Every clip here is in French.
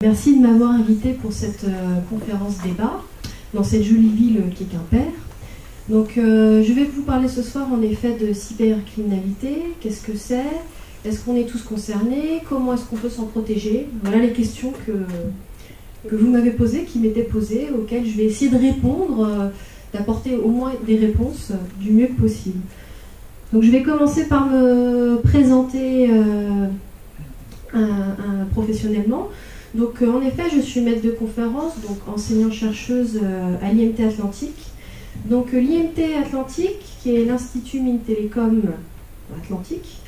Merci de m'avoir invité pour cette euh, conférence débat dans cette jolie ville qui est Quimper. Donc, euh, je vais vous parler ce soir en effet de cybercriminalité. Qu'est-ce que c'est? Est-ce qu'on est tous concernés? Comment est-ce qu'on peut s'en protéger? Voilà les questions que, que vous m'avez posées, qui m'étaient posées, auxquelles je vais essayer de répondre, euh, d'apporter au moins des réponses du mieux possible. Donc, je vais commencer par me présenter professionnellement. Donc euh, en effet, je suis maître de conférence, donc enseignant-chercheuse euh, à l'IMT Atlantique. Donc euh, l'IMT Atlantique, qui est l'Institut Mines Télécom Atlantique,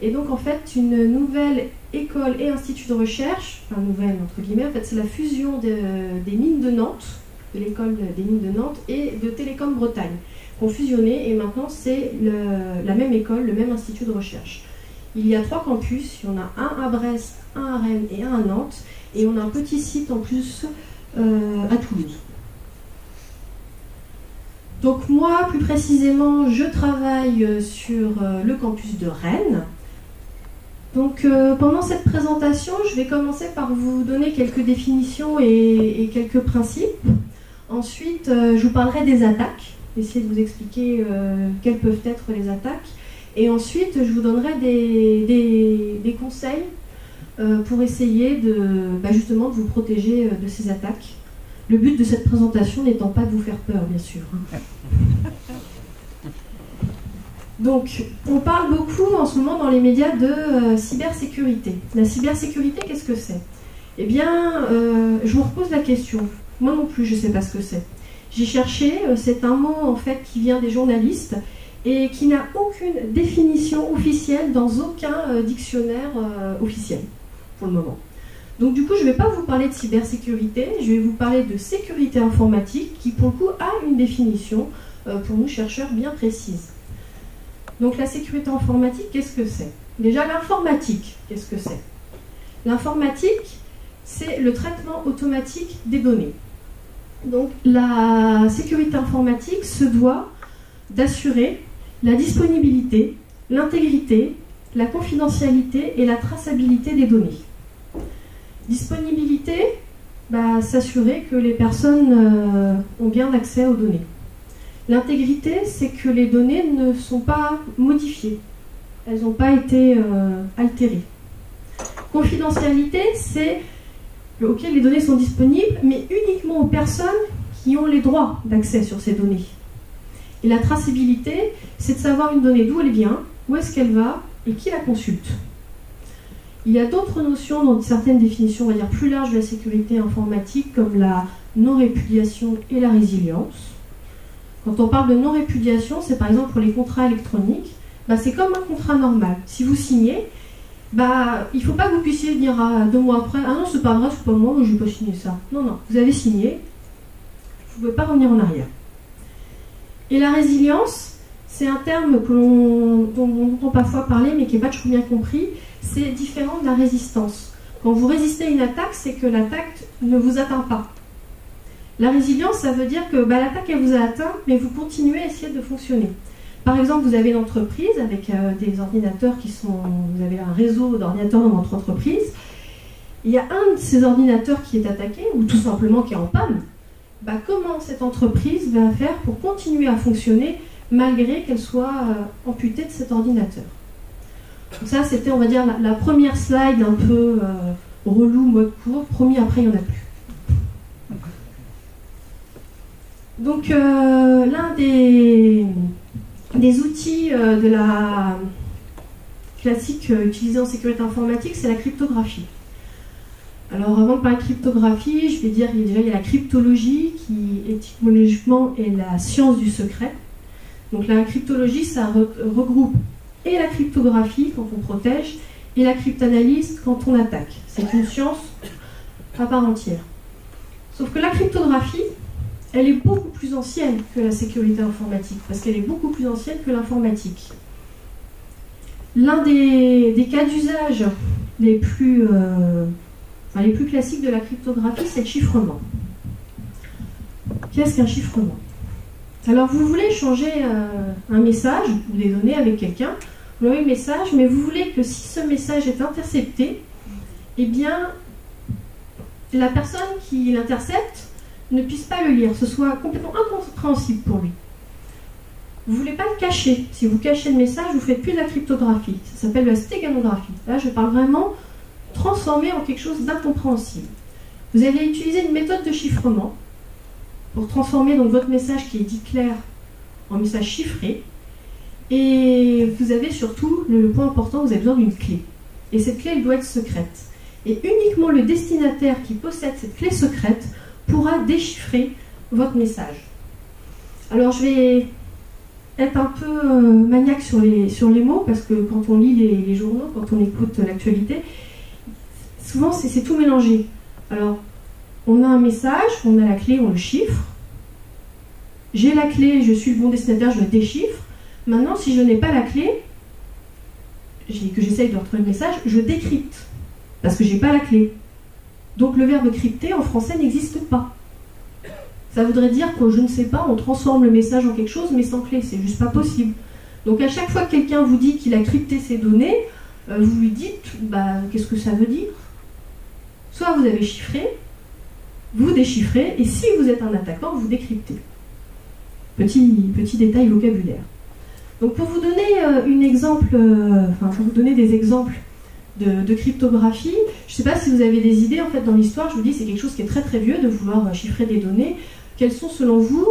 est donc en fait une nouvelle école et institut de recherche, enfin nouvelle entre guillemets, en fait c'est la fusion des mines de Nantes, de l'école des mines de Nantes et de Télécom Bretagne, qui ont fusionné et maintenant c'est la même école, le même institut de recherche. Il y a trois campus, il y en a un à Brest, un à Rennes et un à Nantes. Et on a un petit site en plus euh, à Toulouse. Donc moi, plus précisément, je travaille sur euh, le campus de Rennes. Donc euh, pendant cette présentation, je vais commencer par vous donner quelques définitions et, quelques principes. Ensuite, je vous parlerai des attaques, essayer de vous expliquer quelles peuvent être les attaques. Et ensuite, je vous donnerai des conseils euh, pour essayer de, bah, justement de vous protéger euh, de ces attaques. Le but de cette présentation n'étant pas de vous faire peur, bien sûr. Donc, on parle beaucoup en ce moment dans les médias de euh, cybersécurité. La cybersécurité, qu'est-ce que c'est? Eh bien, je vous repose la question. Moi non plus, je ne sais pas ce que c'est. J'ai cherché, c'est un mot en fait qui vient des journalistes et qui n'a aucune définition officielle dans aucun dictionnaire officiel le moment. Donc du coup, je ne vais pas vous parler de cybersécurité, je vais vous parler de sécurité informatique qui pour le coup a une définition euh, pour nous chercheurs bien précise. Donc la sécurité informatique, qu'est-ce que c'est? Déjà l'informatique, qu'est-ce que c'est? L'informatique, c'est le traitement automatique des données. Donc la sécurité informatique se doit d'assurer la disponibilité, l'intégrité, la confidentialité et la traçabilité des données. Disponibilité, bah, s'assurer que les personnes euh, ont bien accès aux données. L'intégrité, c'est que les données ne sont pas modifiées, elles n'ont pas été euh, altérées. Confidentialité, c'est ok, les données sont disponibles, mais uniquement aux personnes qui ont les droits d'accès sur ces données. Et la traçabilité, c'est de savoir une donnée d'où elle vient, où est-ce qu'elle va et qui la consulte. Il y a d'autres notions dans certaines définitions, on va dire plus larges de la sécurité informatique, comme la non-répudiation et la résilience. Quand on parle de non-répudiation, c'est par exemple pour les contrats électroniques, bah, c'est comme un contrat normal. Si vous signez, bah, il ne faut pas que vous puissiez dire deux mois après Ah non, c'est pas vrai, c'est pas moi, je n'ai pas signé ça. Non, non, vous avez signé, vous ne pouvez pas revenir en arrière. Et la résilience, c'est un terme que dont on entend parfois parler, mais qui n'est pas toujours bien compris c'est différent de la résistance. Quand vous résistez à une attaque, c'est que l'attaque ne vous atteint pas. La résilience, ça veut dire que bah, l'attaque, elle vous a atteint, mais vous continuez à essayer de fonctionner. Par exemple, vous avez une entreprise avec euh, des ordinateurs qui sont. Vous avez un réseau d'ordinateurs dans votre entreprise. Il y a un de ces ordinateurs qui est attaqué, ou tout simplement qui est en panne. Bah, comment cette entreprise va faire pour continuer à fonctionner malgré qu'elle soit euh, amputée de cet ordinateur ça, c'était, on va dire, la, première slide un peu euh, relou, mode court. Promis, après, il n'y en a plus. Donc, euh, l'un des, des, outils euh, de la classique utilisée en sécurité informatique, c'est la cryptographie. Alors, avant de parler de cryptographie, je vais dire qu'il y a la cryptologie, qui étymologiquement est la science du secret. Donc, la cryptologie, ça regroupe et la cryptographie quand on protège, et la cryptanalyse quand on attaque. C'est une science à part entière. Sauf que la cryptographie, elle est beaucoup plus ancienne que la sécurité informatique, parce qu'elle est beaucoup plus ancienne que l'informatique. L'un des, cas d'usage les, plus, euh, les plus classiques de la cryptographie, c'est le chiffrement. Qu'est-ce qu'un chiffrement? Alors vous voulez changer euh, un message ou des données avec quelqu'un, vous avez un message, mais vous voulez que si ce message est intercepté, eh bien, la personne qui l'intercepte ne puisse pas le lire, ce soit complètement incompréhensible pour lui. Vous ne voulez pas le cacher. Si vous cachez le message, vous ne faites plus de la cryptographie. Ça s'appelle la stéganographie. Là, je parle vraiment transformer en quelque chose d'incompréhensible. Vous allez utiliser une méthode de chiffrement pour transformer donc votre message qui est dit clair en message chiffré. Et vous avez surtout, le point important, vous avez besoin d'une clé. Et cette clé, elle doit être secrète. Et uniquement le destinataire qui possède cette clé secrète pourra déchiffrer votre message. Alors je vais être un peu euh, maniaque sur les, sur les mots, parce que quand on lit les, journaux, quand on écoute l'actualité, souvent c'est tout mélangé. Alors, on a un message, on a la clé, on le chiffre. J'ai la clé, je suis le bon destinataire, je le déchiffre. Maintenant, si je n'ai pas la clé, que j'essaye de retrouver le message, je décrypte, parce que je n'ai pas la clé. Donc le verbe crypter en français n'existe pas. Ça voudrait dire que je ne sais pas, on transforme le message en quelque chose, mais sans clé, c'est juste pas possible. Donc à chaque fois que quelqu'un vous dit qu'il a crypté ses données, euh, vous lui dites, bah, qu'est-ce que ça veut dire? Soit vous avez chiffré, vous déchiffrez, et si vous êtes un attaquant, vous décryptez. Petit, petit détail vocabulaire. Donc pour vous donner euh, une exemple, euh, enfin pour vous donner des exemples de, cryptographie, je ne sais pas si vous avez des idées en fait dans l'histoire. Je vous dis c'est quelque chose qui est très très vieux de vouloir chiffrer des données. Quels sont selon vous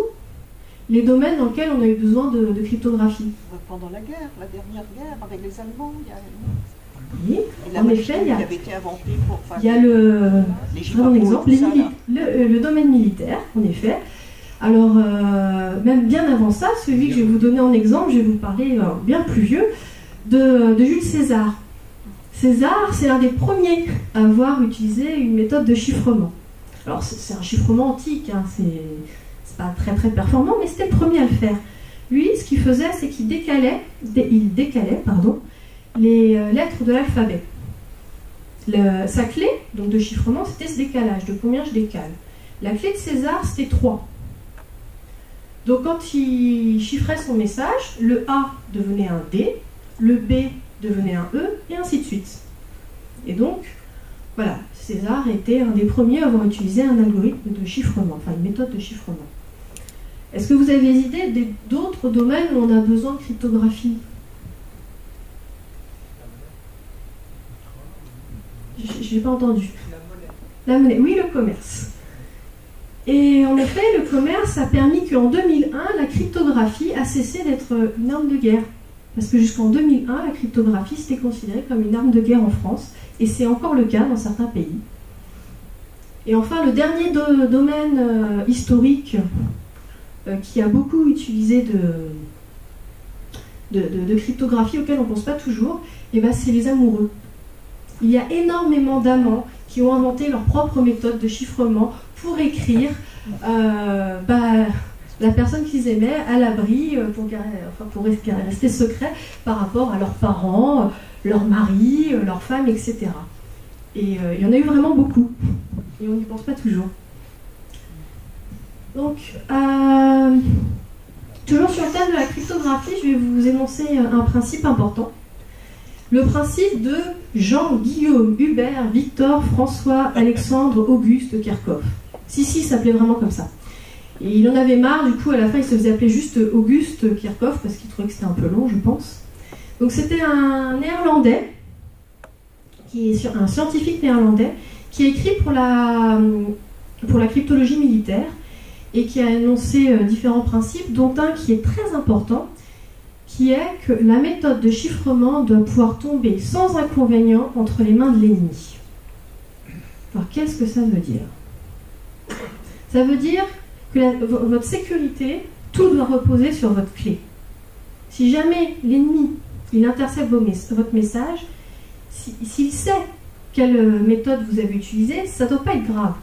les domaines dans lesquels on a eu besoin de, cryptographie? Pendant la guerre, la dernière guerre avec les Allemands, il y a oui, en effet, il y a, il y a le, exemple, le, le, domaine militaire, en effet. Alors, euh, même bien avant ça, celui que je vais vous donner en exemple, je vais vous parler euh, bien plus vieux, de, Jules César. César, c'est l'un des premiers à avoir utilisé une méthode de chiffrement. Alors, c'est un chiffrement antique, hein, c'est pas très très performant, mais c'était le premier à le faire. Lui, ce qu'il faisait, c'est qu'il décalait, il décalait pardon, les euh, lettres de l'alphabet. Sa clé donc de chiffrement, c'était ce décalage, de combien je décale? La clé de César, c'était 3. Donc quand il chiffrait son message, le A devenait un D, le B devenait un E, et ainsi de suite. Et donc, voilà, César était un des premiers à avoir utilisé un algorithme de chiffrement, enfin une méthode de chiffrement. Est-ce que vous avez des idées d'autres domaines où on a besoin de cryptographie? Je n'ai pas entendu. La monnaie. Oui, le commerce. Et en effet, le commerce a permis qu'en 2001, la cryptographie a cessé d'être une arme de guerre. Parce que jusqu'en 2001, la cryptographie c'était considérée comme une arme de guerre en France, et c'est encore le cas dans certains pays. Et enfin, le dernier domaine euh, historique euh, qui a beaucoup utilisé de, de, cryptographie auquel on ne pense pas toujours, eh ben, c'est les amoureux. Il y a énormément d'amants qui ont inventé leur propre méthode de chiffrement pour écrire euh, bah, la personne qu'ils aimaient à l'abri euh, pour, rester secret par rapport à leurs parents, leurs maris, leurs femmes, etc. Et euh, il y en a eu vraiment beaucoup. Et on n'y pense pas toujours. Donc, toujours sur le thème de la cryptographie, je vais vous énoncer un principe important le principe de Jean, Guillaume, Hubert, Victor, François, Alexandre, Auguste, Kerkhoff. Si, si, il s'appelait vraiment comme ça. Et il en avait marre, du coup, à la fin, il se faisait appeler juste Auguste Kirchhoff, parce qu'il trouvait que c'était un peu long, je pense. Donc c'était un néerlandais, qui est un scientifique néerlandais, qui a écrit pour la, pour la cryptologie militaire, et qui a énoncé euh, différents principes, dont un qui est très important, qui est que la méthode de chiffrement doit pouvoir tomber sans inconvénient entre les mains de l'ennemi. Alors qu'est-ce que ça veut dire? Ça veut dire que votre sécurité, tout doit reposer sur votre clé. Si jamais l'ennemi il intercepte votre message, s'il sait quelle méthode vous avez utilisée, ça ne doit pas être grave.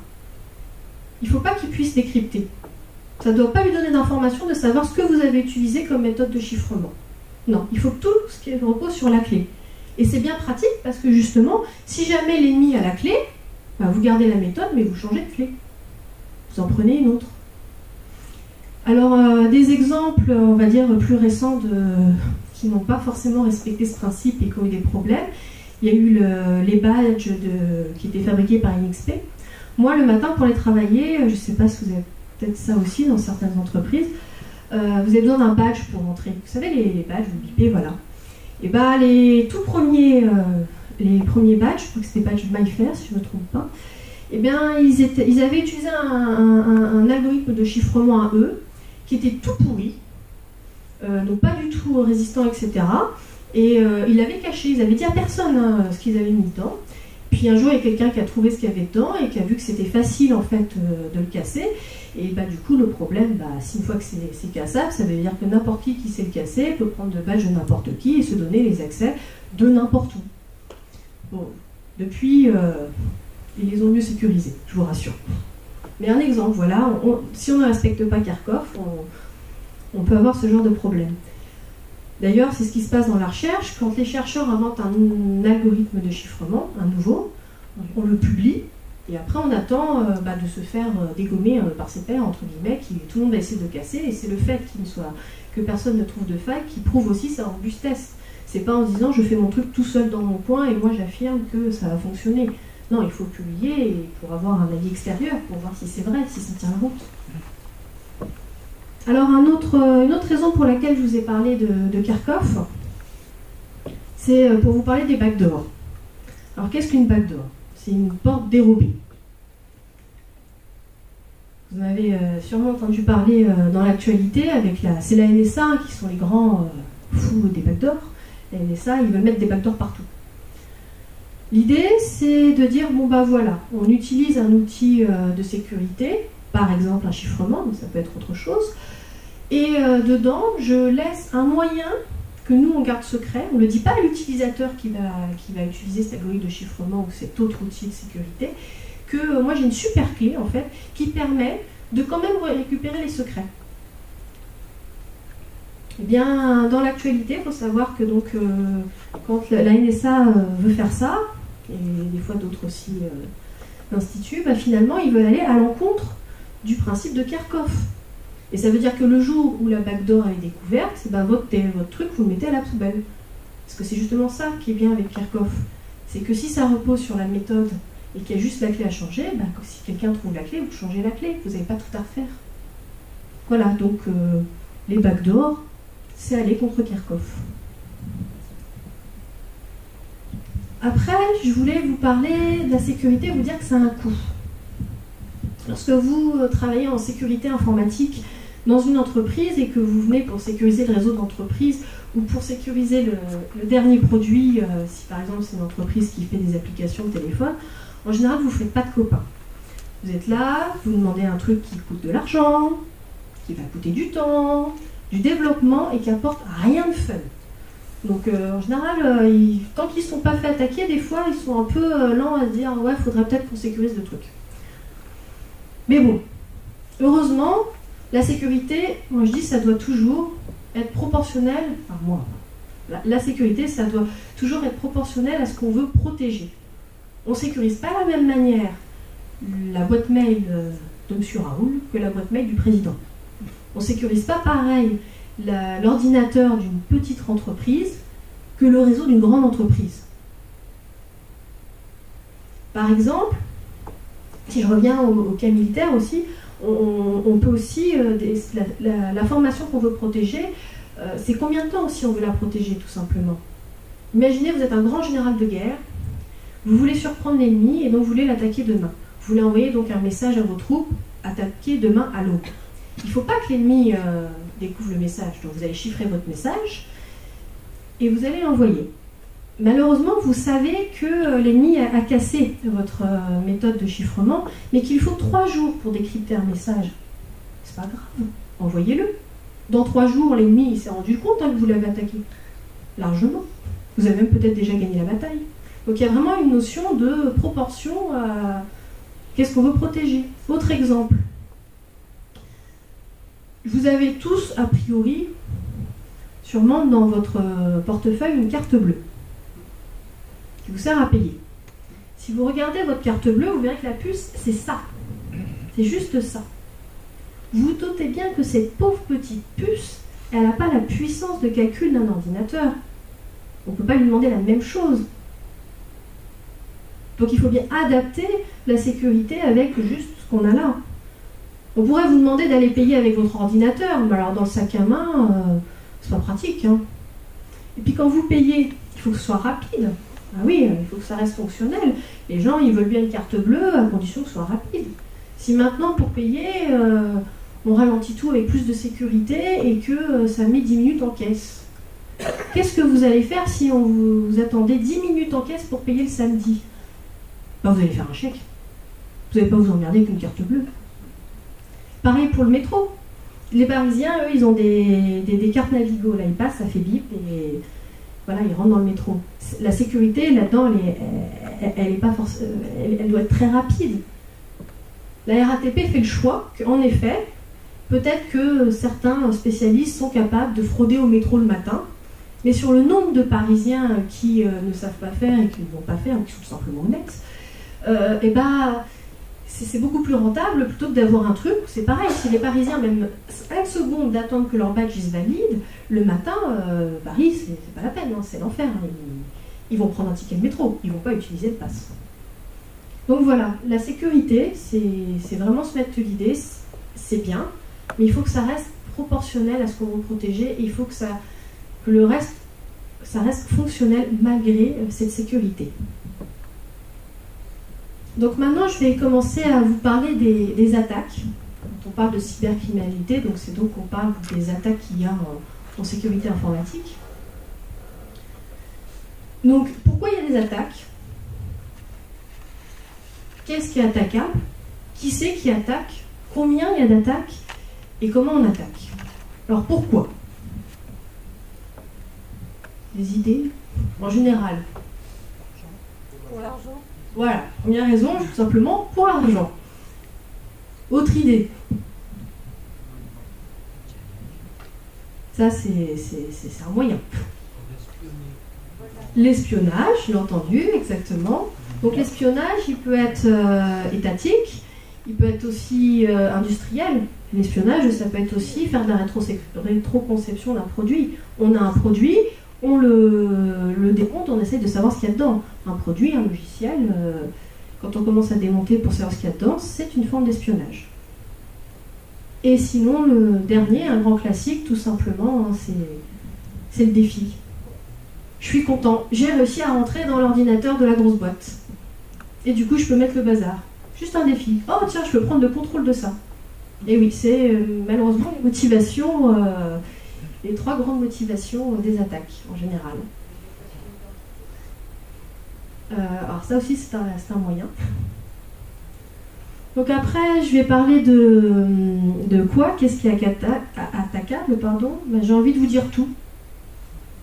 Il ne faut pas qu'il puisse décrypter. Ça ne doit pas lui donner d'informations de savoir ce que vous avez utilisé comme méthode de chiffrement. Non, il faut que tout ce qui repose sur la clé. Et c'est bien pratique parce que justement, si jamais l'ennemi a la clé, bah, vous gardez la méthode, mais vous changez de clé. Vous en prenez une autre. Alors, euh, des exemples, on va dire, plus récents qui n'ont pas forcément respecté ce principe et qui ont eu des problèmes. Il y a eu les badges qui étaient fabriqués par NXP. Moi, le matin, pour aller travailler, je ne sais pas si vous avez peut-être ça aussi dans certaines entreprises, vous avez besoin d'un badge pour rentrer. Vous savez, les, badges, vous bipez, voilà. Et bien, les tout premiers, les premiers badges, je crois que c'était badge MyFair, si je ne me trompe pas, eh bien, ils, avaient utilisé un, algorithme de chiffrement à eux qui était tout pourri, euh, donc pas du tout résistant, etc. Et euh, ils l'avaient caché, ils avaient dit à personne hein, ce qu'ils avaient mis dedans. Puis un jour, il y a quelqu'un qui a trouvé ce qu'il y avait dedans et qui a vu que c'était facile en fait euh, de le casser. Et bah, du coup, le problème, bah, si une fois que c'est cassable, ça veut dire que n'importe qui qui sait le casser peut prendre le badge de n'importe qui et se donner les accès de n'importe où. Bon, depuis, ils les ont mieux sécurisés, je vous rassure. Mais un exemple, voilà, si on ne respecte pas Kharkov, on, peut avoir ce genre de problème. D'ailleurs, c'est ce qui se passe dans la recherche. Quand les chercheurs inventent un, algorithme de chiffrement, un nouveau, on le publie, et après on attend euh, bah, de se faire euh, dégommer euh, par ses pairs, entre guillemets, qui tout le monde va essayer de casser, et c'est le fait qu'il ne soit, que personne ne trouve de faille qui prouve aussi sa robustesse. C'est pas en disant je fais mon truc tout seul dans mon coin et moi j'affirme que ça va fonctionner. Non, il faut publier pour avoir un avis extérieur, pour voir si c'est vrai, si ça tient la route. Alors une autre raison pour laquelle je vous ai parlé de, Kharkov, c'est pour vous parler des backdoors. Alors qu'est-ce qu'une backdoor C'est une porte dérobée. Vous en avez euh, sûrement entendu parler euh, dans l'actualité avec la. C'est la NSA qui sont les grands fous des backdoors. La NSA, ils veulent mettre des backdoors partout. L'idée, c'est de dire, bon bah voilà, on utilise un outil euh, de sécurité, par exemple un chiffrement, ça peut être autre chose, et euh, dedans, je laisse un moyen que nous, on garde secret, on ne le dit pas à l'utilisateur qui va, qui va utiliser cet algorithme de chiffrement ou cet autre outil de sécurité, que euh, moi j'ai une super clé, en fait, qui permet de quand même récupérer les secrets. Eh bien, dans l'actualité, il faut savoir que donc, quand la NSA veut faire ça, et des fois d'autres aussi euh, bah, finalement, ils veulent aller à l'encontre du principe de Kerkhoff. Et ça veut dire que le jour où la backdoor est découverte, bah, votre, votre truc, vous le mettez à la poubelle. Parce que c'est justement ça qui est bien avec Kerkhoff. C'est que si ça repose sur la méthode et qu'il y a juste la clé à changer, bah, si quelqu'un trouve la clé, vous changez la clé. Vous n'avez pas tout à refaire. Voilà, donc euh, les backdoors, c'est aller contre Kerkhoff. Après, je voulais vous parler de la sécurité, vous dire que ça a un coût. Lorsque vous euh, travaillez en sécurité informatique dans une entreprise et que vous venez pour sécuriser le réseau d'entreprise ou pour sécuriser le, dernier produit, euh, si par exemple c'est une entreprise qui fait des applications de téléphone, en général vous ne faites pas de copains. Vous êtes là, vous demandez un truc qui coûte de l'argent, qui va coûter du temps, du développement et qui apporte rien de fun. Donc euh, en général, tant qu'ils ne sont pas fait attaquer, des fois ils sont un peu euh, lents à dire ouais, il faudrait peut-être qu'on sécurise le truc. Mais bon, heureusement, la sécurité, moi je dis, ça doit toujours être proportionnel, moi, la, sécurité, ça doit toujours être proportionnel à ce qu'on veut protéger. On ne sécurise pas de la même manière la boîte mail de M. Raoul que la boîte mail du président. On ne sécurise pas pareil l'ordinateur d'une petite entreprise que le réseau d'une grande entreprise. Par exemple, si je reviens au, cas militaire aussi, on, peut aussi, euh, la, formation qu'on veut protéger, euh, c'est combien de temps aussi on veut la protéger tout simplement? Imaginez, vous êtes un grand général de guerre, vous voulez surprendre l'ennemi et donc vous voulez l'attaquer demain. Vous voulez envoyer donc un message à vos troupes, attaquer demain à l'aube. Il ne faut pas que l'ennemi euh, découvre le message. Donc vous allez chiffrer votre message et vous allez l'envoyer. Malheureusement, vous savez que euh, l'ennemi a, cassé votre euh, méthode de chiffrement, mais qu'il faut trois jours pour décrypter un message. C'est pas grave, envoyez-le. Dans trois jours, l'ennemi s'est rendu compte hein, que vous l'avez attaqué. Largement. Vous avez même peut-être déjà gagné la bataille. Donc il y a vraiment une notion de proportion à qu'est-ce qu'on veut protéger. Autre exemple, vous avez tous, a priori, sûrement dans votre euh, portefeuille, une carte bleue qui vous sert à payer. Si vous regardez votre carte bleue, vous verrez que la puce, c'est ça. C'est juste ça. Vous doutez bien que cette pauvre petite puce, elle n'a pas la puissance de calcul d'un ordinateur. On ne peut pas lui demander la même chose. Donc il faut bien adapter la sécurité avec juste ce qu'on a là. On pourrait vous demander d'aller payer avec votre ordinateur, mais alors dans le sac à main, euh, c'est pas pratique. Hein. Et puis quand vous payez, il faut que ce soit rapide. Ah oui, il faut que ça reste fonctionnel. Les gens, ils veulent bien une carte bleue à condition que ce soit rapide. Si maintenant, pour payer, euh, on ralentit tout avec plus de sécurité et que euh, ça met 10 minutes en caisse, qu'est-ce que vous allez faire si on vous, attendait 10 minutes en caisse pour payer le samedi? Ben, Vous allez faire un chèque. Vous n'allez pas vous emmerder avec une carte bleue. Pareil pour le métro. Les Parisiens, eux, ils ont des, cartes Navigo. Là, ils passent, ça fait bip voilà, ils rentrent dans le métro. La sécurité, là-dedans, elle, elle, est pas elle, doit être très rapide. La RATP fait le choix qu'en effet, peut-être que certains spécialistes sont capables de frauder au métro le matin, mais sur le nombre de Parisiens qui euh, ne savent pas faire et qui ne vont pas faire, qui sont tout simplement honnêtes, euh, et eh ben, c'est beaucoup plus rentable plutôt que d'avoir un truc. C'est pareil, si les Parisiens, même 5 secondes d'attendre que leur badge se valide, le matin, euh, Paris, c'est pas la peine, hein, c'est l'enfer. Ils, vont prendre un ticket de métro, ils vont pas utiliser le passe. Donc voilà, la sécurité, c'est vraiment se mettre l'idée, c'est bien, mais il faut que ça reste proportionnel à ce qu'on veut protéger et il faut que, ça, le reste, ça reste fonctionnel malgré euh, cette sécurité. Donc maintenant, je vais commencer à vous parler des, attaques. Quand on parle de cybercriminalité, donc c'est donc on parle des attaques qu'il y a en, sécurité informatique. Donc pourquoi il y a des attaques? Qu'est-ce qui est attaquable? Qui c'est qui attaque? Combien il y a d'attaques? Et comment on attaque? Alors pourquoi? Des idées? En général. Pour l'argent voilà, première raison, tout simplement pour l'argent. Autre idée. Ça, c'est un moyen. L'espionnage, j'ai entendu, exactement. Donc l'espionnage, il peut être euh, étatique, il peut être aussi euh, industriel. L'espionnage, ça peut être aussi faire de la rétroconception d'un produit. On a un produit, on le, le, démonte, on essaye de savoir ce qu'il y a dedans. Un produit, un logiciel, euh, quand on commence à démonter pour savoir ce qu'il y a dedans, c'est une forme d'espionnage. Et sinon, le dernier, un grand classique, tout simplement, hein, c'est le défi. Je suis content, j'ai réussi à rentrer dans l'ordinateur de la grosse boîte. Et du coup, je peux mettre le bazar. Juste un défi. Oh tiens, je peux prendre le contrôle de ça. Et oui, c'est euh, malheureusement une motivation euh, les trois grandes motivations des attaques en général. Euh, alors ça aussi c'est un, moyen. Donc après je vais parler de, de quoi? Qu'est-ce qui est attaquable pardon? Ben, J'ai envie de vous dire tout.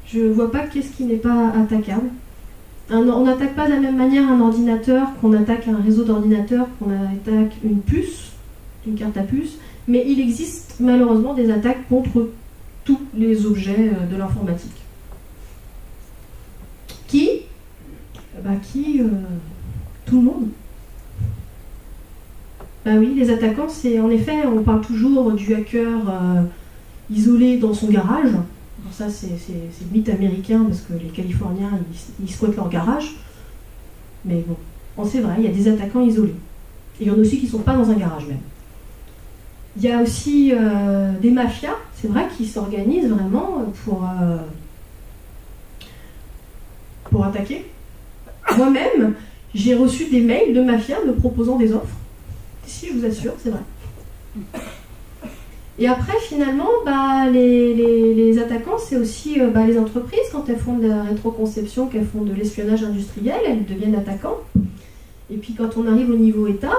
Je ne vois pas qu'est-ce qui n'est pas attaquable. on n'attaque pas de la même manière un ordinateur qu'on attaque un réseau d'ordinateurs, qu'on attaque une puce, une carte à puce, mais il existe malheureusement des attaques contre tous les objets euh, de l'informatique. Qui? Bah, Qui euh, Tout le monde. Bah oui, les attaquants, c'est en effet, on parle toujours du hacker euh, isolé dans son garage. ça, c'est le mythe américain parce que les Californiens, ils, squattent leur garage. Mais bon, c'est vrai, il y a des attaquants isolés. Et il y en a aussi qui ne sont pas dans un garage même. Il y a aussi des mafias c'est vrai qu'ils s'organisent vraiment pour, euh, pour attaquer. Moi-même, j'ai reçu des mails de mafia me proposant des offres. Si, je vous assure, c'est vrai. Et après, finalement, bah, les, attaquants, c'est aussi euh, bah, les entreprises, quand elles font de la rétroconception, qu'elles font de l'espionnage industriel, elles deviennent attaquants. Et puis quand on arrive au niveau État,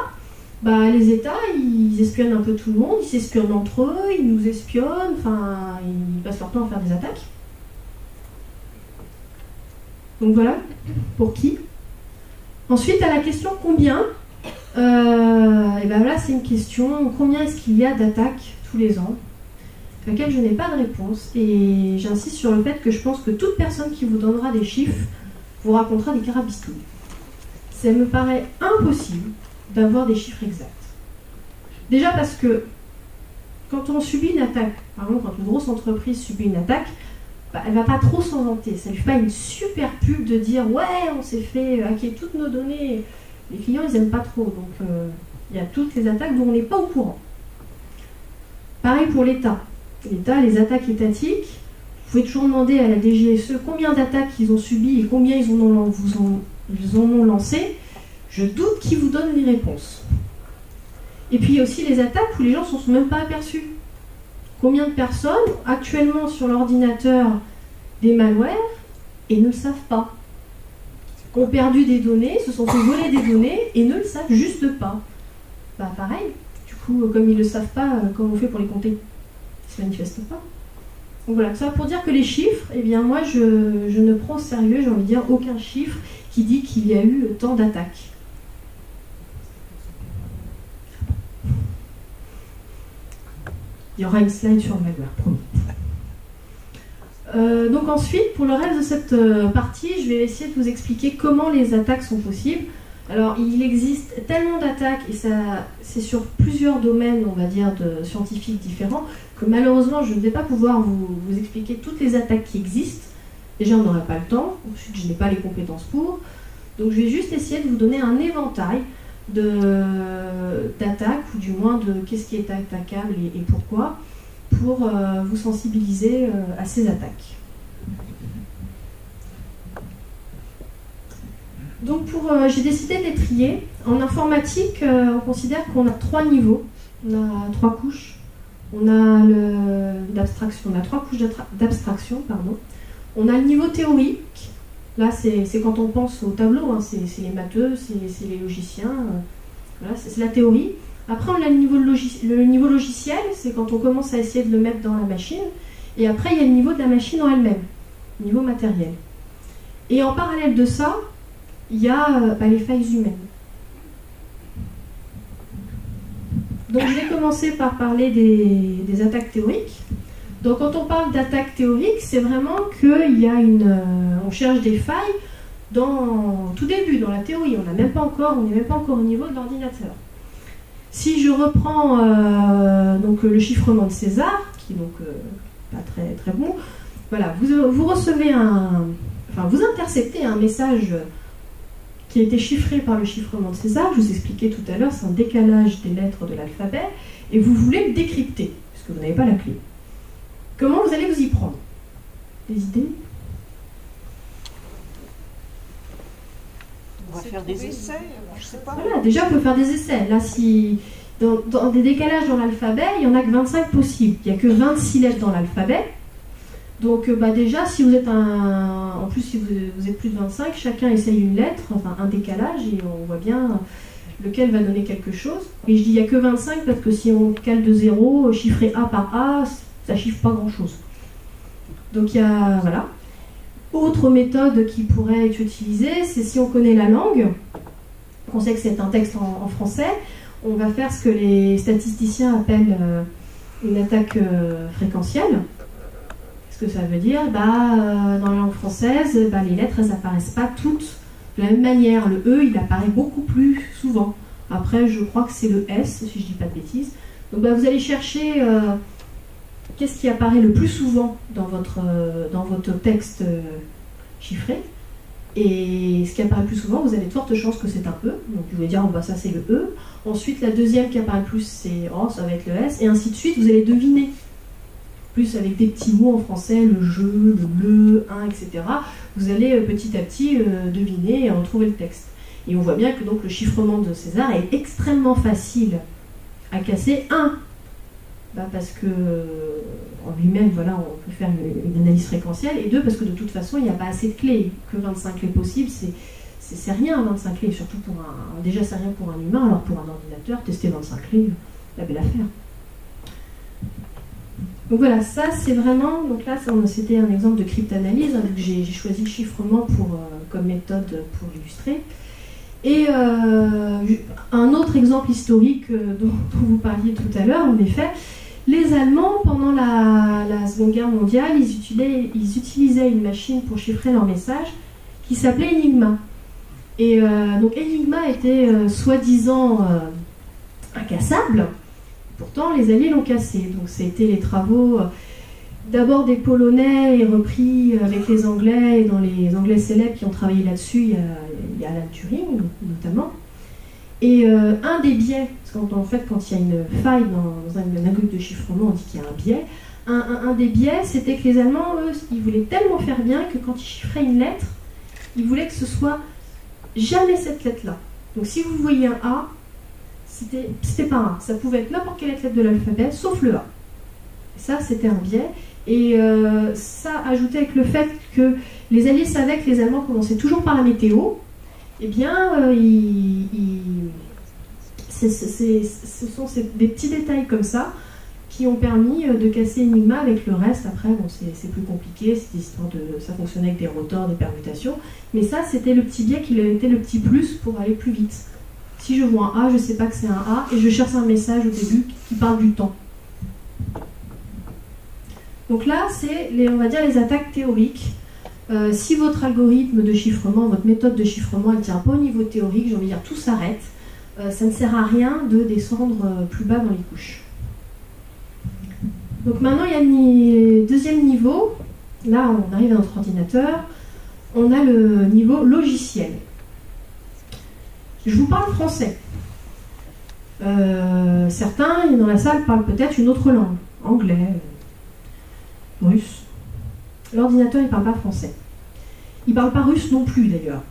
bah, les États, ils espionnent un peu tout le monde, ils s'espionnent entre eux, ils nous espionnent, enfin, ils passent leur temps à faire des attaques. Donc voilà, pour qui? Ensuite, à la question combien, euh, et ben là, c'est une question combien est-ce qu'il y a d'attaques tous les ans? à laquelle je n'ai pas de réponse. Et j'insiste sur le fait que je pense que toute personne qui vous donnera des chiffres vous racontera des carabistouilles. Ça me paraît impossible d'avoir des chiffres exacts. Déjà parce que quand on subit une attaque, par exemple quand une grosse entreprise subit une attaque, bah, elle ne va pas trop s'en vanter. Ça ne fait pas une super pub de dire ouais on s'est fait hacker toutes nos données. Les clients, ils n'aiment pas trop. Donc, euh, il y a toutes les attaques dont on n'est pas au courant. Pareil pour l'État. L'État, les attaques étatiques, vous pouvez toujours demander à la DGSE combien d'attaques ils ont subies et combien ils en ont, vous ont. Je doute qu'ils vous donnent les réponses. Et puis il y a aussi les attaques où les gens ne sont même pas aperçus. Combien de personnes actuellement sur l'ordinateur des malwares et ne le savent pas Ont perdu des données, se sont fait voler des données et ne le savent juste pas. Bah pareil, du coup, comme ils ne le savent pas, euh, comment on fait pour les compter? Ils ne se manifestent pas. Donc voilà, ça pour dire que les chiffres, eh bien moi je, ne prends au sérieux, j'ai envie de dire, aucun chiffre qui dit qu'il y a eu tant d'attaques. Il y aura une slide sur malware, promis. Euh, donc ensuite, pour le reste de cette euh, partie, je vais essayer de vous expliquer comment les attaques sont possibles. Alors, il existe tellement d'attaques, et ça, c'est sur plusieurs domaines, on va dire, de scientifiques différents, que malheureusement, je ne vais pas pouvoir vous, expliquer toutes les attaques qui existent. Déjà, on n'aurait pas le temps. Ensuite, je n'ai pas les compétences pour. Donc, je vais juste essayer de vous donner un éventail d'attaques, ou du moins de qu'est-ce qui est attaquable et, pourquoi, pour euh, vous sensibiliser euh, à ces attaques. Donc euh, j'ai décidé de les trier. En informatique, on considère qu'on a trois niveaux, on a trois couches. On a d'abstraction, on a trois couches d'abstraction, pardon. On a le niveau théorique, Là, c'est quand on pense au tableau, hein, c'est les matheux, c'est les logiciens, euh, c'est la théorie. Après, on a le niveau, le niveau logiciel, c'est quand on commence à essayer de le mettre dans la machine. Et après, il y a le niveau de la machine en elle-même, niveau matériel. Et en parallèle de ça, il y a euh, bah, les failles humaines. Donc, je vais commencer par parler des attaques théoriques. Donc quand on parle d'attaque théorique, c'est vraiment qu'il y a une, euh, on cherche des failles dans tout début, dans la théorie. On n'est même pas encore au niveau de l'ordinateur. Si je reprends euh, donc le chiffrement de César, qui est donc euh, pas très très bon, voilà, vous, vous recevez un, enfin vous interceptez un message qui a été chiffré par le chiffrement de César. Je vous expliquais tout à l'heure, c'est un décalage des lettres de l'alphabet, et vous voulez le décrypter, puisque vous n'avez pas la clé. Comment vous allez vous y prendre? Des idées? On va faire des essais, je sais pas. Voilà, déjà on peut faire des essais. Là, si dans, des décalages dans l'alphabet, il n'y en a que 25 possibles. Il n'y a que 26 lettres dans l'alphabet. Donc euh, bah, déjà, si vous êtes un... En plus, si vous, êtes plus de 25, chacun essaye une lettre, enfin un décalage, et on voit bien lequel va donner quelque chose. Et je dis il n'y a que 25 parce que si on cale de 0, chiffrer A par A, ça chiffre pas grand-chose. Donc il y a, voilà. Autre méthode qui pourrait être utilisée, c'est si on connaît la langue, qu'on sait que c'est un texte en, français, on va faire ce que les statisticiens appellent euh, une attaque euh, fréquentielle. Qu'est-ce que ça veut dire? Bah, euh, Dans la langue française, bah, les lettres, elles n'apparaissent pas toutes de la même manière. Le E, il apparaît beaucoup plus souvent. Après, je crois que c'est le S, si je ne dis pas de bêtises. Donc bah, vous allez chercher qu'est-ce qui apparaît le plus souvent dans votre, euh, dans votre texte euh, chiffré? Et ce qui apparaît le plus souvent, vous avez de fortes chances que c'est un E. Donc vous allez dire, oh, bah, ça c'est le E. Ensuite, la deuxième qui apparaît le plus, c'est oh, ça va être le S. Et ainsi de suite, vous allez deviner. Plus avec des petits mots en français, le jeu, le le, un, etc. Vous allez euh, petit à petit deviner et retrouver le texte. Et on voit bien que donc le chiffrement de César est extrêmement facile à casser. Un, bah, parce que en lui-même, voilà, on peut faire une, analyse fréquentielle, et deux, parce que de toute façon, il n'y a pas assez de clés. Que 25 clés possibles, c'est rien 25 clés, surtout pour un. Déjà, c'est rien pour un humain, alors pour un ordinateur, tester 25 clés, la belle affaire. Donc voilà, ça c'est vraiment. Donc là, c'était un exemple de cryptanalyse, hein, j'ai choisi le chiffrement pour, euh, comme méthode pour illustrer. Et euh, un autre exemple historique euh, dont, vous parliez tout à l'heure, en effet, les Allemands, pendant la, Seconde Guerre mondiale, ils utilisaient, une machine pour chiffrer leurs messages qui s'appelait Enigma. Et euh, donc Enigma était euh, soi-disant euh, incassable, pourtant les Alliés l'ont cassé. Donc c'était les travaux d'abord des Polonais et repris avec les Anglais, et dans les Anglais célèbres qui ont travaillé là-dessus, il, y a Alan Turing notamment. Et euh, un des biais, parce qu'en fait, quand il y a une faille dans, un, algorithme de chiffrement, on dit qu'il y a un biais. Un, des biais, c'était que les Allemands, eux, ils voulaient tellement faire bien que quand ils chiffraient une lettre, ils voulaient que ce soit jamais cette lettre-là. Donc si vous voyez un A, c'était pas un A. Ça pouvait être n'importe quelle lettre de l'alphabet, sauf le A. ça, c'était un biais. Et euh, ça, ajouté avec le fait que les Alliés savaient que les Allemands commençaient toujours par la météo, eh bien, euh, ce sont des petits détails comme ça qui ont permis euh, de casser Enigma avec le reste. Après, bon, c'est plus compliqué, c'est histoire de, ça fonctionnait avec des rotors, des permutations. Mais ça, c'était le petit biais qui était le petit plus pour aller plus vite. Si je vois un A, je sais pas que c'est un A, et je cherche un message au début qui parle du temps. Donc là, c'est, on va dire, les attaques théoriques. Euh, si votre algorithme de chiffrement, votre méthode de chiffrement, elle ne tient pas au niveau théorique, j'ai envie de dire, tout s'arrête. Euh, ça ne sert à rien de descendre euh, plus bas dans les couches. Donc maintenant, il y a le deuxième niveau. Là, on arrive à notre ordinateur. On a le niveau logiciel. Je vous parle français. certains dans la salle parlent peut-être une autre langue, anglais, russe. L'ordinateur, il ne parle pas français. Il ne parle pas russe non plus, d'ailleurs.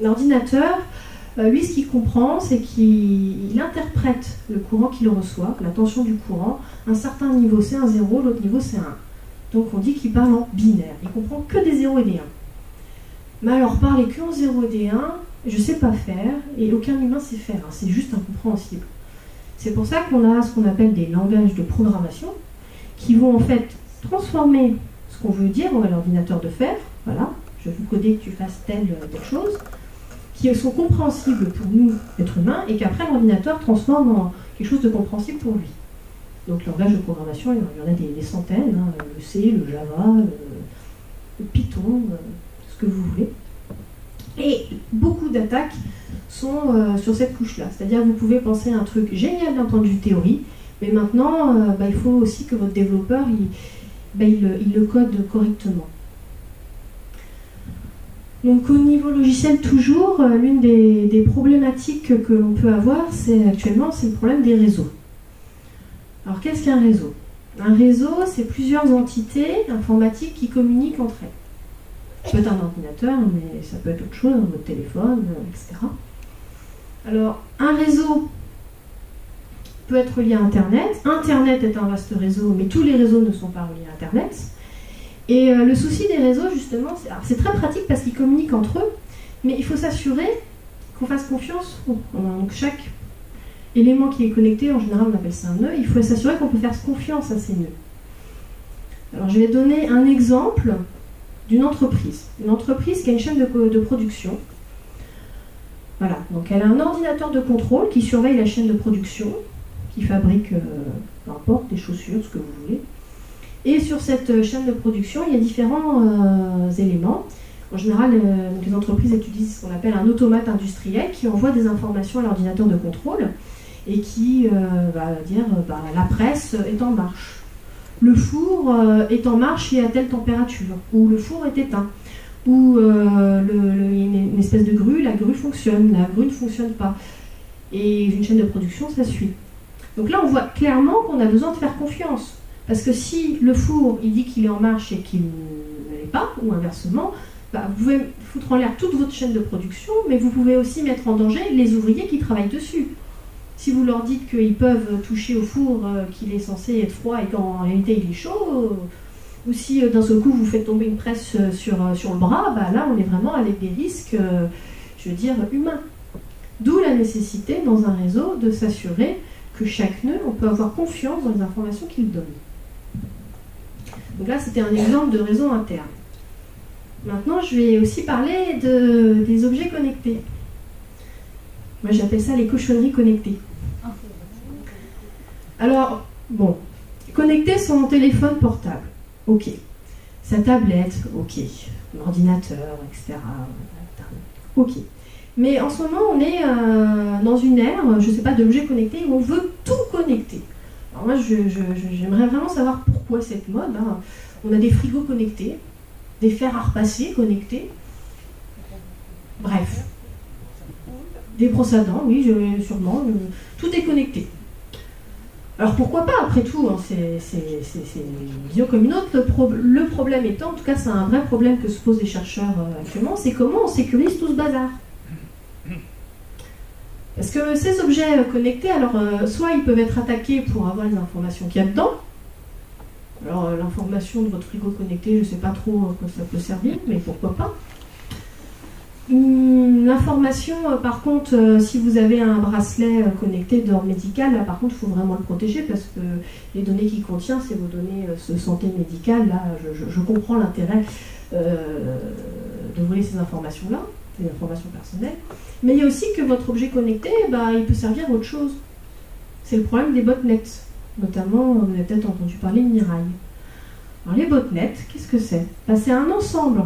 L'ordinateur, euh, lui, ce qu'il comprend, c'est qu'il interprète le courant qu'il reçoit, la tension du courant. Un certain niveau, c'est un 0, l'autre niveau, c'est un 1. Donc on dit qu'il parle en binaire. Il comprend que des 0 et des 1. Mais alors, parler que en 0 et des 1, je ne sais pas faire, et aucun humain sait faire. Hein. c'est juste incompréhensible. C'est pour ça qu'on a ce qu'on appelle des langages de programmation, qui vont en fait transformer qu'on veut dire à l'ordinateur de faire, voilà, je vous coder que tu fasses telle, telle chose, qui sont compréhensibles pour nous, êtres humains, et qu'après l'ordinateur transforme en quelque chose de compréhensible pour lui. Donc langage de programmation, il y en a des, centaines, hein, le C, le Java, le, Python, euh, ce que vous voulez. Et beaucoup d'attaques sont euh, sur cette couche-là. C'est-à-dire vous pouvez penser à un truc génial d'un point de vue théorie, mais maintenant, euh, bah, il faut aussi que votre développeur, il, ben, il, le code correctement. Donc au niveau logiciel toujours, euh, l'une des, problématiques que l'on peut avoir, c'est actuellement, c'est le problème des réseaux. Alors qu'est-ce qu'un réseau? Un réseau, c'est plusieurs entités informatiques qui communiquent entre elles. Ça peut être un ordinateur, mais ça peut être autre chose, votre téléphone, euh, etc. Alors un réseau, peut être lié à Internet. Internet est un vaste réseau, mais tous les réseaux ne sont pas reliés à Internet. Et euh, le souci des réseaux, justement, c'est très pratique parce qu'ils communiquent entre eux, mais il faut s'assurer qu'on fasse confiance. Donc chaque élément qui est connecté, en général on appelle ça un nœud, il faut s'assurer qu'on peut faire confiance à ces nœuds. Alors je vais donner un exemple d'une entreprise. Une entreprise qui a une chaîne de production. Voilà, donc elle a un ordinateur de contrôle qui surveille la chaîne de production qui fabrique, euh, peu importe, des chaussures, ce que vous voulez. Et sur cette euh, chaîne de production, il y a différents euh, éléments. En général, les entreprises utilisent ce qu'on appelle un automate industriel qui envoie des informations à l'ordinateur de contrôle et qui va dire bah, la presse est en marche, le four est en marche et à telle température, ou le four est éteint, ou une espèce de grue, la grue fonctionne, la grue ne fonctionne pas. Et une chaîne de production, ça suit. Donc là, on voit clairement qu'on a besoin de faire confiance. Parce que si le four, il dit qu'il est en marche et qu'il ne l'est pas, ou inversement, bah, vous pouvez foutre en l'air toute votre chaîne de production, mais vous pouvez aussi mettre en danger les ouvriers qui travaillent dessus. Si vous leur dites qu'ils peuvent toucher au four, euh, qu'il est censé être froid et qu'en réalité il est chaud, euh, ou si euh, d'un seul coup vous faites tomber une presse sur, sur le bras, bah, là on est vraiment avec des risques, je veux dire, humains. D'où la nécessité dans un réseau de s'assurer que chaque nœud, on peut avoir confiance dans les informations qu'il donne. Donc là, c'était un exemple de réseau interne. Maintenant, je vais aussi parler de, des objets connectés. Moi, j'appelle ça les cochonneries connectées. Alors, bon, connecter son téléphone portable, ok. Sa tablette, ok. L'ordinateur, etc. Ok. Mais en ce moment, on est euh, dans une ère, je ne sais pas, d'objets connectés où on veut tout connecter. Alors moi, j'aimerais vraiment savoir pourquoi cette mode. Hein. On a des frigos connectés, des fers à repasser connectés. Bref. Des brosses à dents, oui, je- sûrement. tout est connecté. Alors pourquoi pas, après tout, hein, c'est une vision comme une autre. Le problème étant, en tout cas c'est un vrai problème que se posent les chercheurs euh, actuellement, c'est comment on sécurise tout ce bazar. Parce que ces objets euh, connectés, alors euh, soit ils peuvent être attaqués pour avoir les informations qu'il y a dedans. Alors euh, l'information de votre frigo connecté, je ne sais pas trop à quoi ça peut servir, mais pourquoi pas. Hum, L'information, par contre, si vous avez un bracelet connecté d'ordre médical, là par contre, il faut vraiment le protéger parce que les données qu'il contient, c'est vos données de santé médicale. Là, je, je- comprends l'intérêt de voler ces informations-là, ces informations personnelles. Mais il y a aussi que votre objet connecté, bah, il peut servir à autre chose. C'est le problème des botnets. Notamment, vous avez peut-être entendu parler de Mirai. Alors les botnets, qu'est-ce que c'est? Bah, C'est un ensemble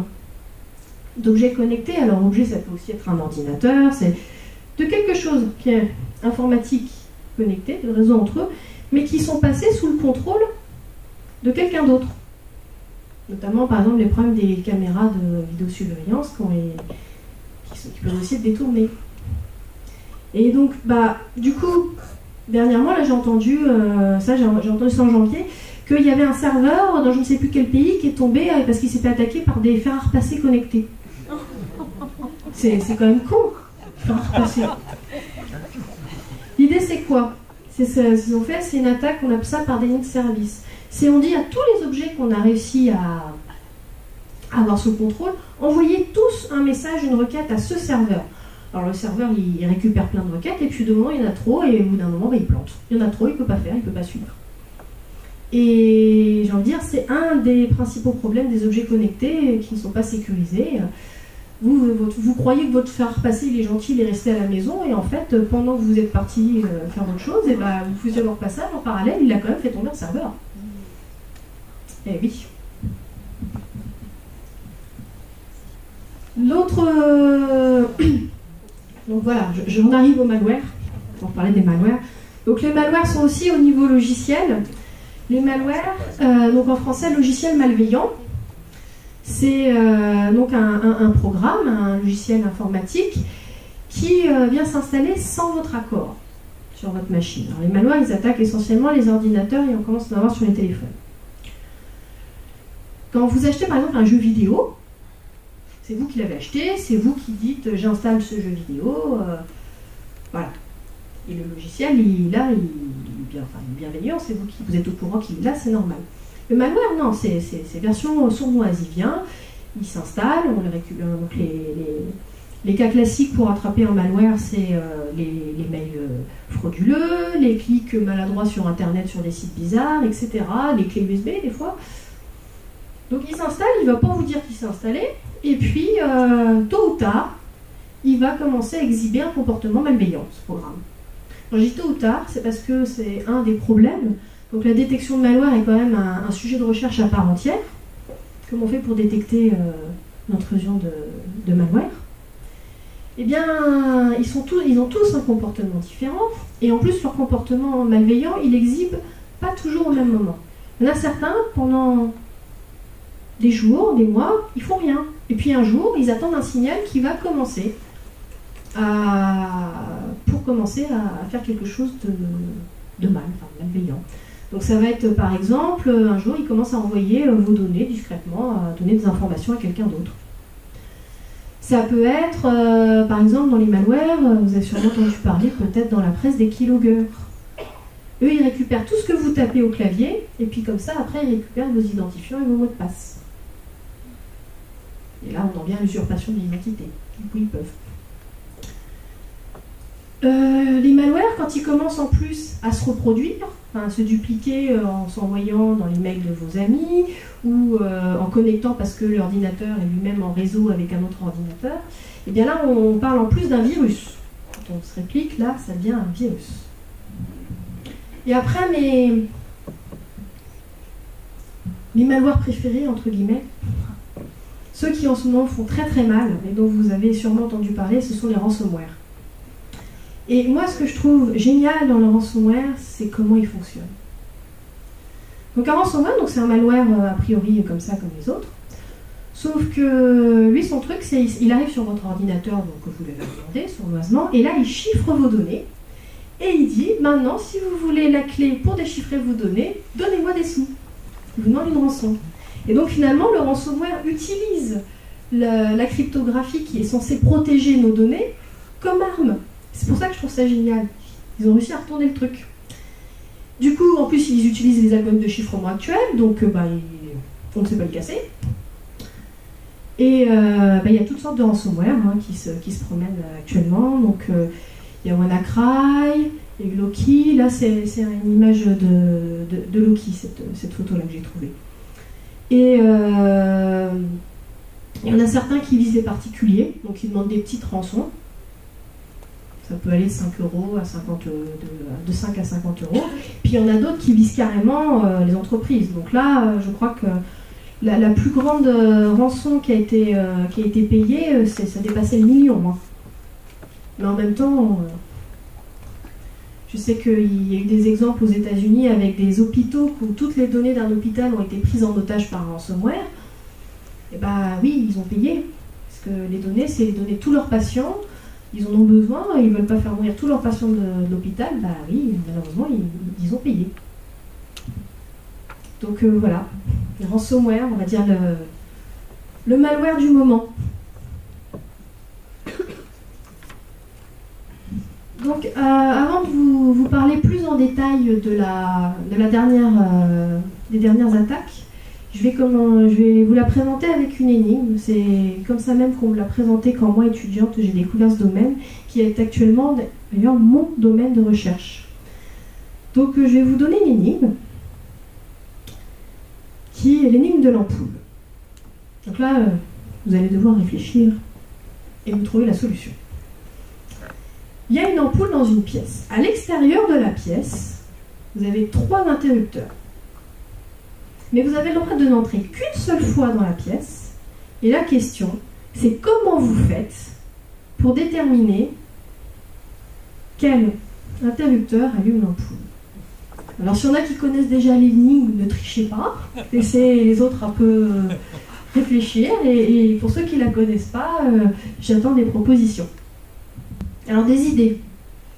d'objets connectés. Alors objet, ça peut aussi être un ordinateur, c'est de quelque chose qui est informatique connecté, de réseau entre eux, mais qui sont passés sous le contrôle de quelqu'un d'autre. Notamment, par exemple, les problèmes des caméras de vidéosurveillance quand les- qui, peuvent aussi être détournées. Et donc, bah, du coup, dernièrement, là, j'ai entendu, euh, ça, j'ai entendu ça en janvier, qu'il y avait un serveur dans je ne sais plus quel pays qui est tombé euh, parce qu'il s'est fait attaquer par des fers à repasser connectés. C'est quand même con, fer à repasser. L'idée, c'est quoi? C'est ce qu'ils ont fait, c'est une attaque, on appelle ça par déni de service. C'est on dit à tous les objets qu'on a réussi à avoir sous contrôle, envoyez tous un message, une requête à ce serveur. Alors le serveur, il récupère plein de requêtes, et puis de moment, il y en a trop, et au bout d'un moment, bah, il plante. Il y en a trop, il ne peut pas faire, il ne peut pas suivre. Et j'ai envie de dire, c'est un des principaux problèmes des objets connectés qui ne sont pas sécurisés. Vous, votre- croyez que votre faire passer, il est gentil, il est resté à la maison, et en fait, pendant que vous êtes parti euh, faire autre chose, et ben, vous faisiez leur passage, en parallèle, il a quand même fait tomber un serveur. Eh oui. L'autre. euh, Donc voilà, je- j'en arrive au malware, pour parler des malwares. Donc les malwares sont aussi au niveau logiciel. Les malwares, euh, donc en français, logiciel malveillant, c'est euh, donc un, un- programme, un logiciel informatique qui vient s'installer sans votre accord sur votre machine. Alors, les malwares, ils attaquent essentiellement les ordinateurs et on commence à en avoir sur les téléphones. Quand vous achetez par exemple un jeu vidéo, c'est vous qui l'avez acheté, c'est vous qui dites euh, j'installe ce jeu vidéo, euh, voilà. Et le logiciel, il, là, il, bien, enfin, il est bienveillant, c'est vous qui vous êtes au courant qu'il est là, c'est normal. Le malware, non, c'est version sournoise, il vient, il s'installe, on le récupère. Donc les, les- cas classiques pour attraper un malware, c'est euh, les, les mails euh, frauduleux, les clics maladroits sur Internet sur des sites bizarres, etc., les clés USB des fois. Donc il s'installe, il ne va pas vous dire qu'il s'est installé, et puis euh, tôt ou tard, il va commencer à exhiber un comportement malveillant, ce programme. Quand je dis tôt ou tard, c'est parce que c'est un des problèmes. Donc la détection de malware est quand même un, sujet de recherche à part entière. Comment on fait pour détecter euh, l'intrusion de, de malware Eh bien, ils, sont tous, ils ont tous un comportement différent. Et en plus, leur comportement malveillant, il exhibe pas toujours au même moment. Il y en a certains, pendant des jours, des mois, ils font rien. Et puis un jour, ils attendent un signal qui va commencer pour commencer à, faire quelque chose de, mal, enfin malveillant. Donc ça va être par exemple, un jour, il commence à envoyer euh, vos données discrètement, à donner des informations à quelqu'un d'autre. Ça peut être, euh, par exemple, dans les malwares, euh, vous avez sûrement entendu parler peut-être dans la presse des keyloggers. Eux, ils récupèrent tout ce que vous tapez au clavier, et puis comme ça, après, ils récupèrent vos identifiants et vos mots de passe. Et là, on en vient l'usurpation de l'identité. Du coup, ils peuvent. Euh, les malwares, quand ils commencent en plus à se reproduire, enfin, à se dupliquer euh, en s'envoyant dans les mails de vos amis ou euh, en connectant parce que l'ordinateur est lui-même en réseau avec un autre ordinateur, et bien là, on parle en plus d'un virus. Quand on se réplique, là, ça devient un virus. Et après, mes, mes malwares préférés, entre guillemets, ceux qui en ce moment font très très mal, et dont vous avez sûrement entendu parler, ce sont les ransomware. Et moi, ce que je trouve génial dans le ransomware, c'est comment il fonctionne. Donc un ransomware, c'est un malware euh, a priori comme ça, comme les autres. Sauf que lui, son truc, c'est il arrive sur votre ordinateur, que vous l'avez demandé, sur l'oisement, et là, il chiffre vos données. Et il dit, maintenant, si vous voulez la clé pour déchiffrer vos données, donnez-moi des sous. Il vous demande une rançon. Et donc finalement, le ransomware utilise la, cryptographie qui est censée protéger nos données comme arme. C'est pour ça que je trouve ça génial. Ils ont réussi à retourner le truc. Du coup, en plus, ils utilisent les algorithmes de chiffrement actuels, donc euh, bah, on ne sait pas le casser. Et euh, bah, il y a toutes sortes de ransomware hein, qui, se, promènent actuellement. Donc euh, il y a WannaCry, il y a Loki. Là, c'est une image de, Loki, cette photo-là que j'ai trouvée. Et il y en a certains qui visent les particuliers, donc ils demandent des petites rançons. Ça peut aller de 5 euros à 50 de, 5 à 50 euros. Puis il y en a d'autres qui visent carrément euh, les entreprises. Donc là, euh, je crois que la, plus grande euh, rançon qui a été, qui a été payée, ça dépassait le million. Hein. Mais en même temps, je sais qu'il y a eu des exemples aux États-Unis avec des hôpitaux où toutes les données d'un hôpital ont été prises en otage par un ransomware. Et eh bah oui, ils ont payé. Parce que les données, c'est les données de tous leurs patients ils en ont besoin, ils ne veulent pas faire mourir tous leurs patients de, l'hôpital, bah oui, malheureusement, ils, ont payé. Donc euh, voilà, le ransomware, on va dire le malware du moment. Donc, euh, avant de vous, parler plus en détail de la, de la dernière, euh, des dernières attaques, je vais, je vais vous la présenter avec une énigme. C'est comme ça même qu'on me l'a présenté quand moi, étudiante, j'ai découvert ce domaine, qui est actuellement d'ailleurs mon domaine de recherche. Donc euh, je vais vous donner une énigme, qui est l'énigme de l'ampoule. Donc là, euh, vous allez devoir réfléchir et vous trouver la solution. Il y a une ampoule dans une pièce. À l'extérieur de la pièce, vous avez trois interrupteurs mais vous avez le droit de n'entrer qu'une seule fois dans la pièce. Et la question, c'est comment vous faites pour déterminer quel interrupteur allume l'ampoule. Alors, s'il y en a qui connaissent déjà l'énigme, ne trichez pas, laissez les autres un peu euh, réfléchir. Et, pour ceux qui ne la connaissent pas, euh, j'attends des propositions. Alors, des idées.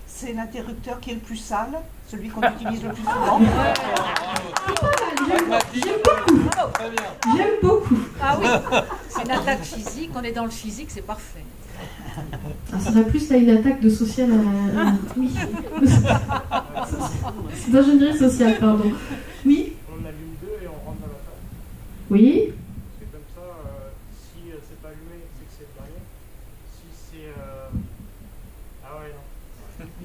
C'est l'interrupteur qui est le plus sale celui qu'on utilise le plus souvent. J'aime beaucoup. J'aime beaucoup. Ah oui, c'est une attaque physique, on est dans le physique, c'est parfait. Ah, ça serait plus là une attaque de social à... Oui. C'est d'ingénierie sociale, pardon. Oui On allume deux et on rentre dans la table. Oui C'est comme ça, euh, si euh, c'est pas allumé, c'est que c'est pas rien. Si c'est... Euh... Ah ouais,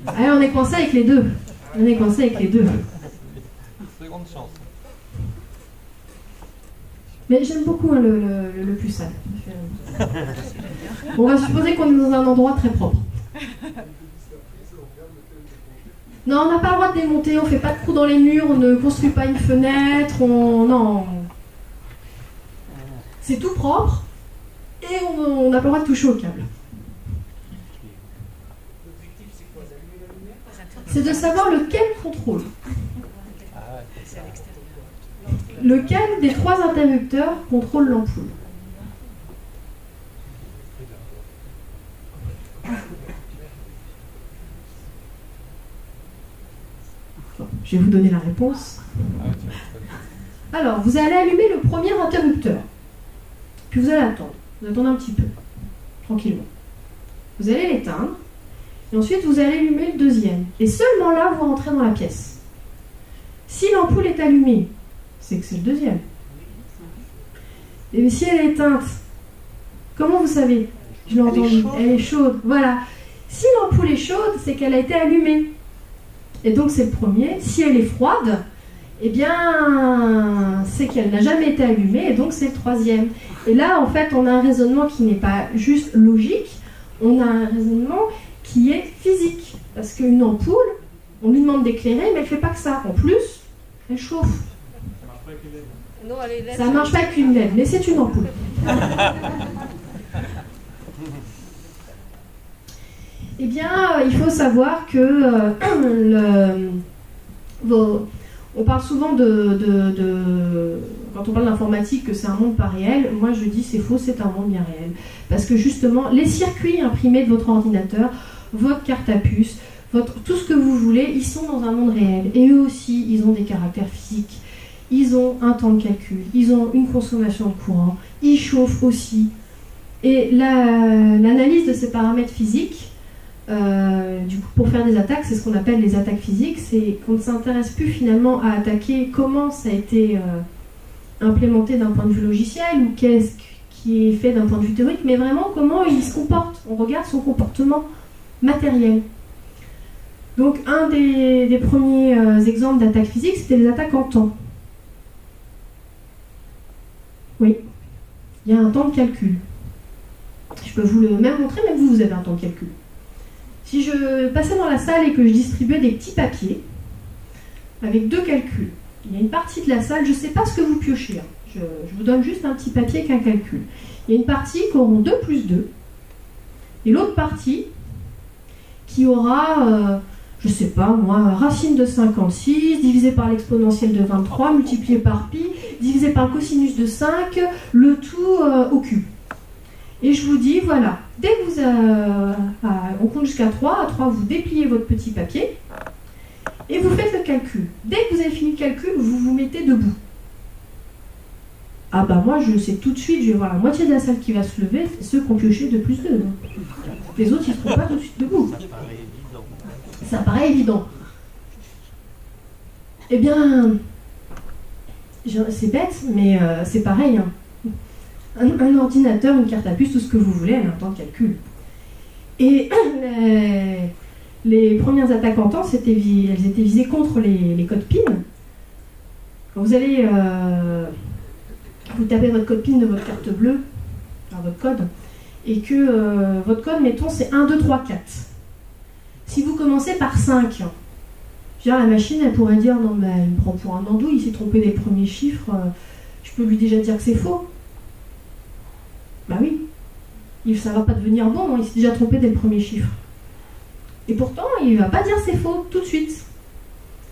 non. Ah, on est coincé avec les deux. On est coincé avec les deux. Seconde chance. Mais j'aime beaucoup hein, le, plus sale. On va supposer qu'on est dans un endroit très propre. Non, on n'a pas le droit de démonter, on fait pas de trous dans les murs, on ne construit pas une fenêtre, on. Non. C'est tout propre et on n'a pas le droit de toucher au câble. C'est de savoir lequel contrôle. Lequel des trois interrupteurs contrôle l'ampoule Je vais vous donner la réponse. Alors, vous allez allumer le premier interrupteur. Puis vous allez attendre. Vous attendez un petit peu. Tranquillement. Vous allez l'éteindre. Et ensuite, vous allez allumer le deuxième. Et seulement là, vous rentrez dans la pièce. Si l'ampoule est allumée, c'est que c'est le deuxième. Et si elle est éteinte, comment vous savez? Je l'ai entendu. Elle est chaude. Voilà. Si l'ampoule est chaude, c'est qu'elle a été allumée. Et donc c'est le premier. Si elle est froide, eh bien, c'est qu'elle n'a jamais été allumée, et donc c'est le troisième. Et là, en fait, on a un raisonnement qui n'est pas juste logique, on a un raisonnement qui est physique. Parce qu'une ampoule, on lui demande d'éclairer, mais elle ne fait pas que ça. En plus, elle chauffe. Ça marche pas avec une LED, mais c'est une ampoule. eh bien, euh, il faut savoir que euh, le, on parle souvent de, quand on parle d'informatique, que c'est un monde pas réel, moi je dis c'est faux, c'est un monde bien réel. Parce que justement, les circuits imprimés de votre ordinateur, votre carte à puce, tout ce que vous voulez, ils sont dans un monde réel. Et eux aussi, ils ont des caractères physiques. Ils ont un temps de calcul, ils ont une consommation de courant, ils chauffent aussi. Et la- l'analyse de ces paramètres physiques, euh, pour faire des attaques, c'est ce qu'on appelle les attaques physiques, c'est qu'on ne s'intéresse plus finalement à attaquer comment ça a été euh, implémenté d'un point de vue logiciel ou qu'est-ce qui est fait d'un point de vue théorique, mais vraiment comment il se comporte. On regarde son comportement matériel. Donc un des, premiers euh, exemples d'attaques physiques, c'était les attaques en temps. Oui, il y a un temps de calcul. Je peux vous le même montrer, même vous, vous avez un temps de calcul. Si je passais dans la salle et que je distribuais des petits papiers avec deux calculs, il y a une partie de la salle, je ne sais pas ce que vous piochez, hein. je, vous donne juste un petit papier avec un calcul. Il y a une partie qui auront 2 plus 2, et l'autre partie qui aura, euh, je sais pas moi, racine de 56 divisé par l'exponentielle de 23 multiplié par pi divisé par cosinus de 5, le tout euh, au cube. Et je vous dis, voilà, dès que vous... euh, on compte jusqu'à 3, à 3, vous dépliez votre petit papier et vous faites le calcul. Dès que vous avez fini le calcul, vous vous mettez debout. Ah bah moi, je sais tout de suite, je vais voir la moitié de la salle qui va se lever, c'est ceux qui ont pioché 2 plus 2. Les autres, ils ne seront pas tout de suite debout. Ça paraît évident. Eh bien, c'est bête, mais euh, c'est pareil. hein. Un, un ordinateur, une carte à puce, tout ce que vous voulez, elle a un temps de calcul. Et les, les premières attaques en temps, elles étaient visées contre les, les codes PIN. Quand vous allez, euh, vous tapez votre code PIN de votre carte bleue, enfin votre code, et que euh, votre code, mettons, c'est 1, 2, 3, 4. Si vous commencez par 5, je veux dire, la machine, elle pourrait dire non, mais il me prend pour un andouille, il s'est trompé des premiers chiffres, euh, je peux lui déjà dire que c'est faux. Bah oui, il, ça va pas devenir bon, hein, il s'est déjà trompé dès le premier chiffre. Et pourtant, il va pas dire c'est faux tout de suite.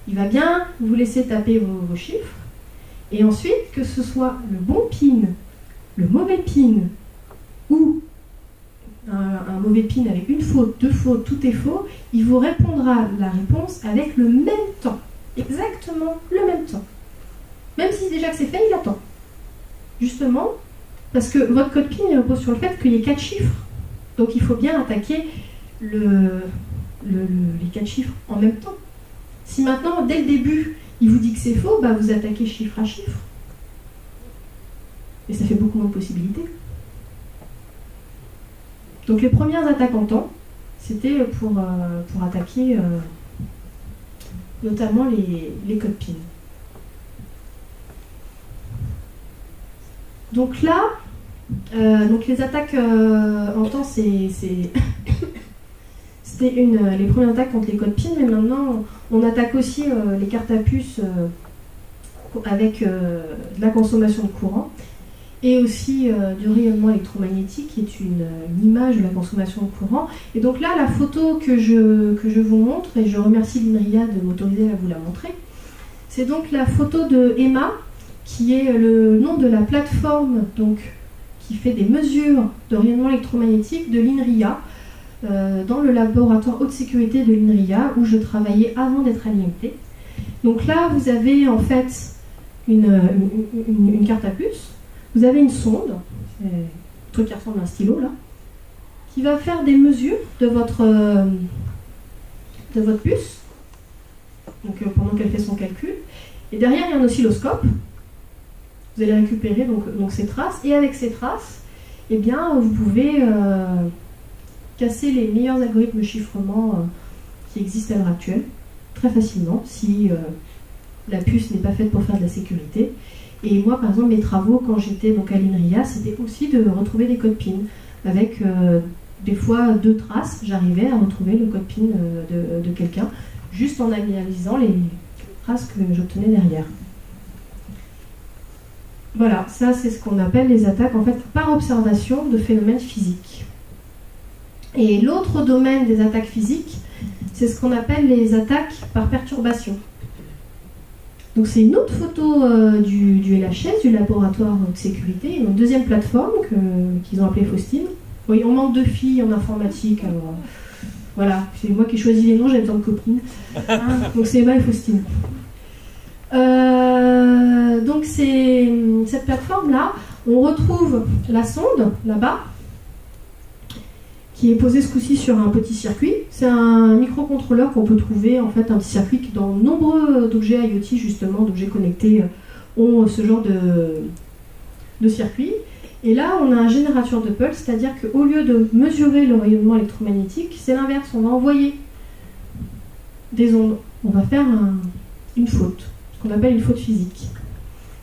Il va bien vous laisser taper vos chiffres, et ensuite, que ce soit le bon pin, le mauvais pin, ou un, mauvais pin avec une faute, deux fautes, tout est faux, il vous répondra la réponse avec le même temps. Exactement le même temps. Même si déjà que c'est fait, il attend. Justement, parce que votre code PIN repose sur le fait qu'il y ait quatre chiffres. Donc il faut bien attaquer le, le- le- les quatre chiffres en même temps. Si maintenant, dès le début, il vous dit que c'est faux, bah vous attaquez chiffre à chiffre. Et ça fait beaucoup moins de possibilités. Donc les premières attaques en temps, c'était pour, euh, attaquer euh, notamment les, les codes. Donc là, euh, les attaques en temps, c'est- euh, les premières attaques contre les codes PIN, mais maintenant on attaque aussi euh, les cartes à puce euh, avec la consommation de courant et aussi du rayonnement électromagnétique qui est une, une image de la consommation de courant. Et donc là, la photo que je, que je vous montre, et je remercie l'INRIA de m'autoriser à vous la montrer, c'est donc la photo de Emma, qui est le nom de la plateforme donc, qui fait des mesures de rayonnement électromagnétique de l'INRIA, euh, dans le laboratoire haute sécurité de l'INRIA, où je travaillais avant d'être à l'IMT. Donc là, vous avez en fait une, carte à puce, vous avez une sonde, un truc qui ressemble à un stylo là, qui va faire des mesures de votre, euh, de votre puce, donc euh, pendant qu'elle fait son calcul. Et derrière, il y a un oscilloscope. Vous allez récupérer donc, donc ces traces, et avec ces traces, eh bien, vous pouvez casser les meilleurs algorithmes de chiffrement euh, qui existent à l'heure actuelle, très facilement, si euh, la puce n'est pas faite pour faire de la sécurité. Et moi, par exemple, mes travaux, quand j'étais donc à l'INRIA, c'était aussi de retrouver des codes PIN. Avec euh, des fois deux traces, j'arrivais à retrouver le code PIN de quelqu'un, juste en analysant les traces que j'obtenais derrière. Voilà, ça c'est ce qu'on appelle les attaques en fait par observation de phénomènes physiques. Et l'autre domaine des attaques physiques, c'est ce qu'on appelle les attaques par perturbation. Donc c'est une autre photo euh, du, du LHS, du laboratoire de sécurité, une deuxième plateforme qu'ils ont appelée Faustine. Oui, on manque de filles en informatique, alors euh, voilà, c'est moi qui ai choisi les noms, j'ai besoin de copines. Hein, donc c'est Eva et Faustine. Euh, donc c'est cette plateforme-là, on retrouve la sonde là-bas, qui est posée ce coup-ci sur un petit circuit. C'est un microcontrôleur qu'on peut trouver, en fait, un petit circuit qui, dans nombreux d'objets IoT, justement, d'objets connectés, euh, ont ce genre de, de circuit. Et là, on a un générateur de pulse, c'est-à-dire qu'au lieu de mesurer le rayonnement électromagnétique, c'est l'inverse. On va envoyer des ondes. On va faire un- une faute, ce qu'on appelle une faute physique.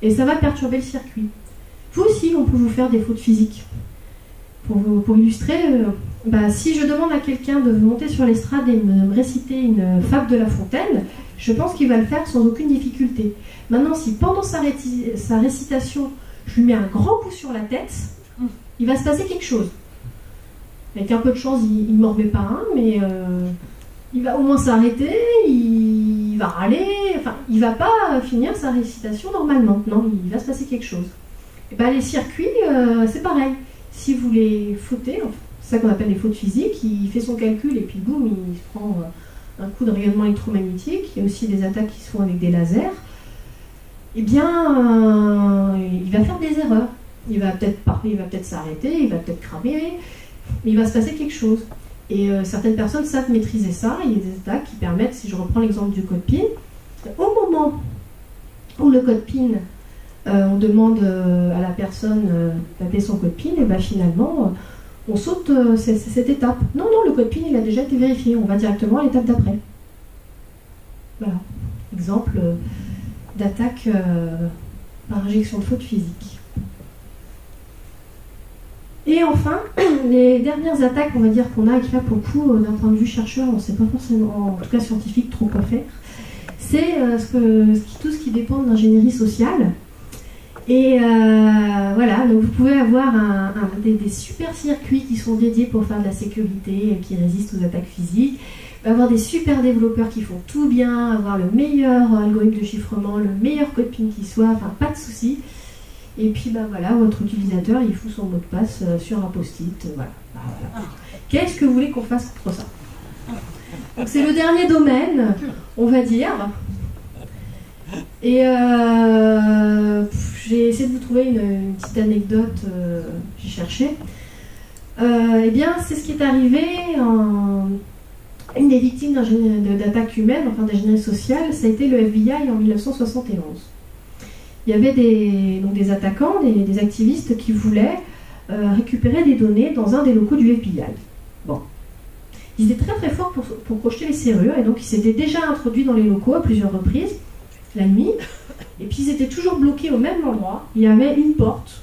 Et ça va perturber le circuit. Vous aussi, on peut vous faire des fautes physiques. Pour, pour illustrer, euh, bah, si je demande à quelqu'un de monter sur l'estrade et me, réciter une fable de La Fontaine, je pense qu'il va le faire sans aucune difficulté. Maintenant, si pendant sa, récitation, je lui mets un grand coup sur la tête, il va se passer quelque chose. Avec un peu de chance, il ne m'en remet pas un, mais euh, il va au moins s'arrêter, il va râler, enfin, il va pas finir sa récitation normalement. Non, il va se passer quelque chose. Et ben, les circuits, euh, c'est pareil. Si vous les fautez, enfin, c'est ça qu'on appelle les fautes physiques, il fait son calcul et puis boum, il se prend euh, un coup de rayonnement électromagnétique. Il y a aussi des attaques qui se font avec des lasers. Eh bien, euh, il va faire des erreurs. Il va peut-être il va peut-être s'arrêter, il va peut-être cramer, mais il va se passer quelque chose. Et euh, certaines personnes savent maîtriser ça. Il y a des attaques qui permettent, si je reprends l'exemple du code PIN, au moment où le code PIN, on demande à la personne d'appeler son code PIN, et ben finalement, euh, on saute euh, cette étape. Non, non, le code PIN, il a déjà été vérifié. On va directement à l'étape d'après. Voilà. Exemple euh, d'attaque euh, par injection de faute physique. Et enfin, les dernières attaques, on va dire, qu'on a, et que là, pour le coup, d'un point de vue chercheur, on ne sait pas forcément, en tout cas scientifique, trop quoi faire, c'est tout ce qui dépend de l'ingénierie sociale. Et euh, voilà, donc vous pouvez avoir des, super circuits qui sont dédiés pour faire de la sécurité, qui résistent aux attaques physiques, avoir des super développeurs qui font tout bien, avoir le meilleur algorithme de chiffrement, le meilleur code PIN qui soit, enfin pas de souci. Et puis bah voilà, votre utilisateur il fout son mot de passe euh, sur un post-it, euh, voilà. Bah, voilà. Qu'est-ce que vous voulez qu'on fasse contre ça? Donc c'est le dernier domaine, on va dire. Et euh, j'ai essayé de vous trouver une, petite anecdote, euh, j'ai cherché. Euh, eh bien, c'est ce qui est arrivé une des victimes d'attaques humaines, enfin d'ingénierie sociale, ça a été le FBI en 1971. Il y avait des, donc des attaquants, des, des activistes qui voulaient euh, récupérer des données dans un des locaux du FBI. Bon. Ils étaient très très forts pour, pour crocheter les serrures et donc ils s'étaient déjà introduits dans les locaux à plusieurs reprises, la nuit, et puis ils étaient toujours bloqués au même endroit. Il y avait une porte.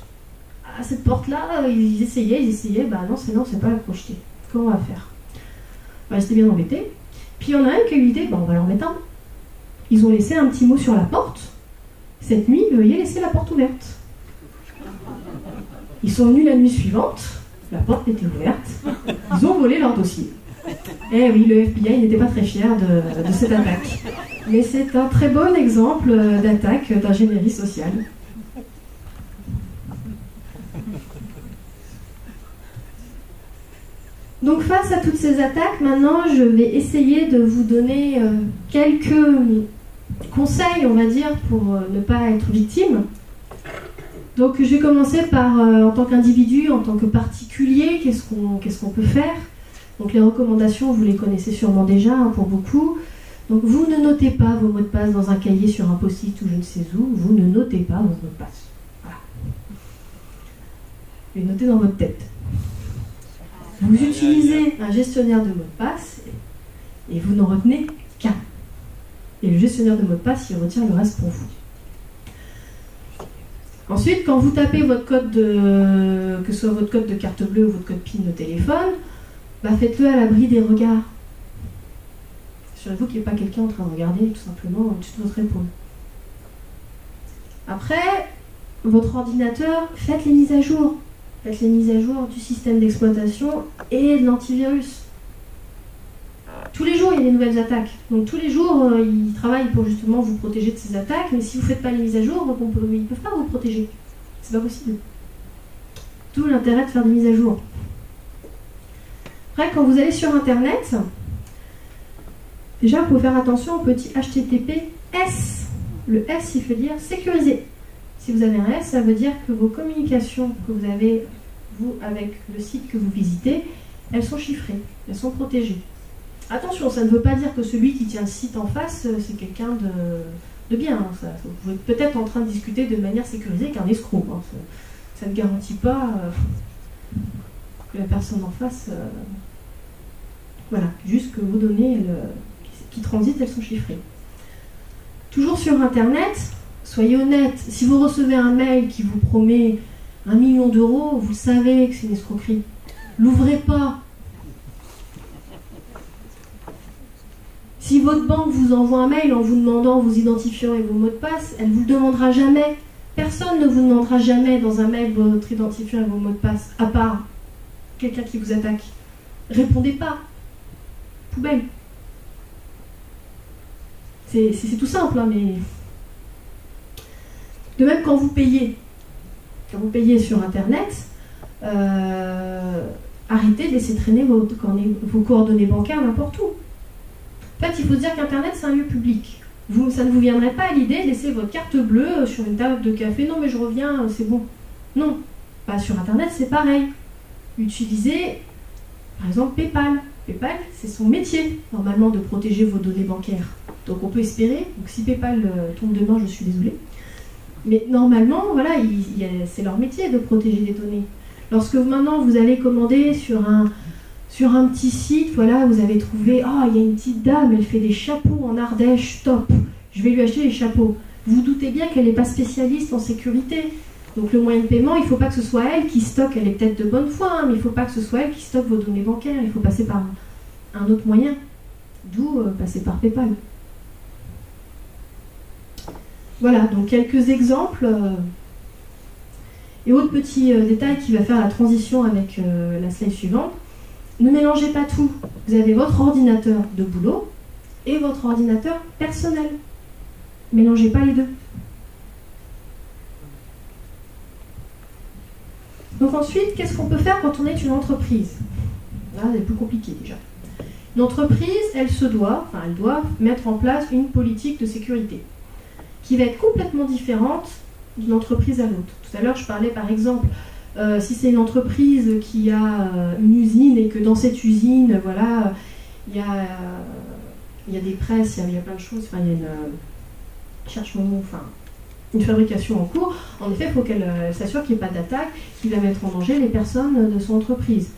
À cette porte-là, ils essayaient, ils essayaient, bah non, c'est non, c'est pas crocheter. Comment on va faire? Bah, Ils étaient bien embêtés. Puis il y en a un qui a eu l'idée, bah, on va leur mettre un. Ils ont laissé un petit mot sur la porte. Cette nuit, veuillez laisser la porte ouverte. Ils sont venus la nuit suivante, la porte était ouverte, ils ont volé leur dossier. Eh oui, le FBI n'était pas très fier de, cette attaque. Mais c'est un très bon exemple euh, d'attaque d'ingénierie sociale. Donc face à toutes ces attaques, maintenant je vais essayer de vous donner euh, quelques conseils, on va dire, pour euh, ne pas être victime. Donc je vais commencer par, en tant qu'individu, en tant que particulier, qu'est-ce qu'on peut faire? Donc les recommandations, vous les connaissez sûrement déjà hein, pour beaucoup. Donc vous ne notez pas vos mots de passe dans un cahier sur un post-it ou je ne sais où, vous ne notez pas vos mots de passe. Voilà. Vous les notez dans votre tête. Vous utilisez un gestionnaire de mots de passe et, vous n'en retenez qu'un. Et le gestionnaire de mots de passe, il retient le reste pour vous. Ensuite, quand vous tapez votre code de, que ce soit votre code de carte bleue ou votre code PIN de téléphone, bah faites-le à l'abri des regards. Assurez-vous qu'il n'y ait pas quelqu'un en train de regarder tout simplement de votre épaule. Après, votre ordinateur, faites les mises à jour. Faites les mises à jour du système d'exploitation et de l'antivirus. tous les jours, il y a des nouvelles attaques. Donc tous les jours, euh, ils travaillent pour justement vous protéger de ces attaques, mais si vous ne faites pas les mises à jour, ils ne peuvent pas vous protéger. C'est pas possible. Tout l'intérêt de faire des mises à jour. Après, quand vous allez sur Internet, déjà, vous pouvez faire attention au petit HTTPS. Le S, il veut dire sécurisé. Si vous avez un S, ça veut dire que vos communications que vous avez, vous, avec le site que vous visitez, elles sont chiffrées, elles sont protégées. Attention, ça ne veut pas dire que celui qui tient le site en face, euh, c'est quelqu'un de, de bien. hein. Vous êtes peut-être en train de discuter de manière sécurisée qu'un escroc. hein. Ça, ça ne garantit pas euh, que la personne en face. euh, voilà, juste que vos données euh, qui transitent, elles sont chiffrées. Toujours sur Internet, soyez honnête, si vous recevez un mail qui vous promet un million d'euros, vous savez que c'est une escroquerie. L'ouvrez pas. Si votre banque vous envoie un mail en vous demandant vos identifiants et vos mots de passe, elle ne vous le demandera jamais. Personne ne vous demandera jamais dans un mail votre identifiant et vos mots de passe, à part quelqu'un qui vous attaque. Répondez pas. C'est tout simple, hein, mais. De même, quand vous payez, quand vous payez sur Internet, euh, arrêtez de laisser traîner vos, coordonnées- bancaires n'importe où. En fait, il faut se dire qu'Internet, c'est un lieu public. Ça ne vous viendrait pas à l'idée de laisser votre carte bleue sur une table de café. Non, mais je reviens, c'est bon. Non. Bah, sur Internet, c'est pareil. Utilisez, par exemple, PayPal. PayPal, c'est son métier, normalement, de protéger vos données bancaires. Donc, on peut espérer. Donc, si PayPal euh, tombe demain, je suis désolée. Mais normalement, voilà, c'est leur métier de protéger des données. Lorsque maintenant vous allez commander sur un, petit site, voilà, vous avez trouvé, ah, il y a une petite dame, elle fait des chapeaux en Ardèche, top, je vais lui acheter les chapeaux. Vous doutez bien qu'elle n'est pas spécialiste en sécurité. Donc le moyen de paiement, il ne faut pas que ce soit elle qui stocke, elle est peut-être de bonne foi, hein, mais il ne faut pas que ce soit elle qui stocke vos données bancaires, il faut passer par un, autre moyen. D'où euh, passer par PayPal. Voilà, donc quelques exemples. euh, et autre petit euh, détail qui va faire la transition avec la slide suivante. Ne mélangez pas tout. Vous avez votre ordinateur de boulot et votre ordinateur personnel. Mélangez pas les deux. Donc ensuite, qu'est-ce qu'on peut faire quand on est une entreprise Là, c'est plus compliqué déjà. Une entreprise, elle se doit, enfin, elle doit mettre en place une politique de sécurité qui va être complètement différente d'une entreprise à l'autre. Tout à l'heure, je parlais par exemple, euh, si c'est une entreprise qui a euh, une usine et que dans cette usine, voilà, il y a, il y a des presses, il y a, plein de choses, enfin, il y a une, euh, cherche mon mot, enfin, une fabrication en cours, en effet, il faut qu'elle euh, s'assure qu'il n'y ait pas d'attaque qui va mettre en danger les personnes de son entreprise,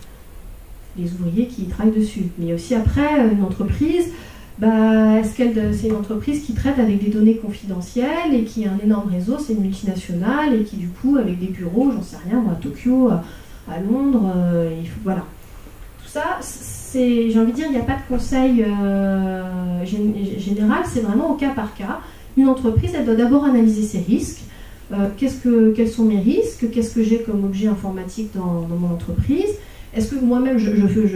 les ouvriers qui y travaillent dessus. Mais aussi après, euh, une entreprise, bah, est-ce qu'elle c'est une entreprise qui traite avec des données confidentielles et qui a un énorme réseau, c'est une multinationale et qui du coup avec des bureaux, j'en sais rien, à Tokyo, à, à Londres, euh, voilà. Tout ça, c'est, j'ai envie de dire, il n'y a pas de conseil euh, gén- général, c'est vraiment au cas par cas. Une entreprise, elle doit d'abord analyser ses risques. Euh, que, quels sont mes risques? Qu'est-ce que j'ai comme objet informatique dans, mon entreprise? Est-ce que moi-même je,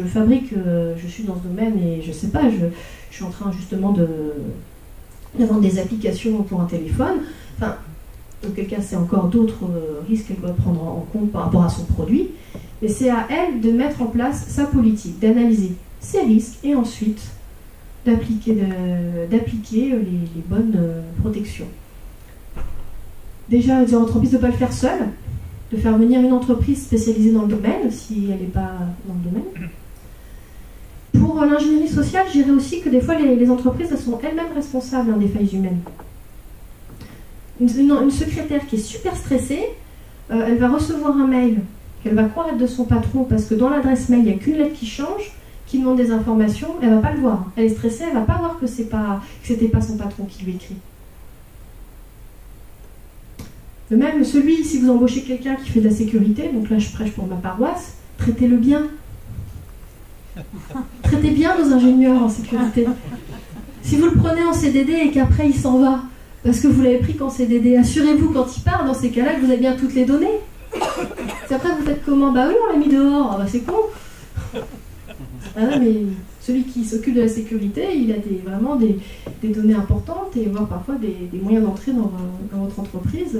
fabrique, euh, je suis dans ce domaine et je ne sais pas, je, suis en train justement de, de vendre des applications pour un téléphone? Enfin, auquel cas c'est encore d'autres euh, risques qu'elle doit prendre en compte par rapport à son produit. Mais c'est à elle de mettre en place sa politique, d'analyser ses risques et ensuite d'appliquer, de- euh, les, bonnes euh, protections. Déjà, les entreprises ne pas le faire seule, de faire venir une entreprise spécialisée dans le domaine, si elle n'est pas dans le domaine. Pour l'ingénierie sociale, je dirais aussi que des fois, les, entreprises elles sont elles-mêmes responsables hein, des failles humaines. Une secrétaire qui est super stressée, euh, elle va recevoir un mail qu'elle va croire être de son patron parce que dans l'adresse mail, il n'y a qu'une lettre qui change, qui demande des informations, elle va pas le voir. Elle est stressée, elle va pas voir que c'est pas que c'était pas son patron qui lui écrit. De même, celui, si vous embauchez quelqu'un qui fait de la sécurité, donc là je prêche pour ma paroisse, traitez-le bien. Traitez bien nos ingénieurs en sécurité. Si vous le prenez en CDD et qu'après il s'en va, parce que vous l'avez pris qu'en CDD, assurez-vous quand il part, dans ces cas-là, que vous avez bien toutes les données. C'est après vous faites comment? Bah oui, on l'a mis dehors, Ah bah c'est con. Ah mais Celui qui s'occupe de la sécurité, il a vraiment des, données importantes et voire parfois des, moyens d'entrée dans, votre entreprise.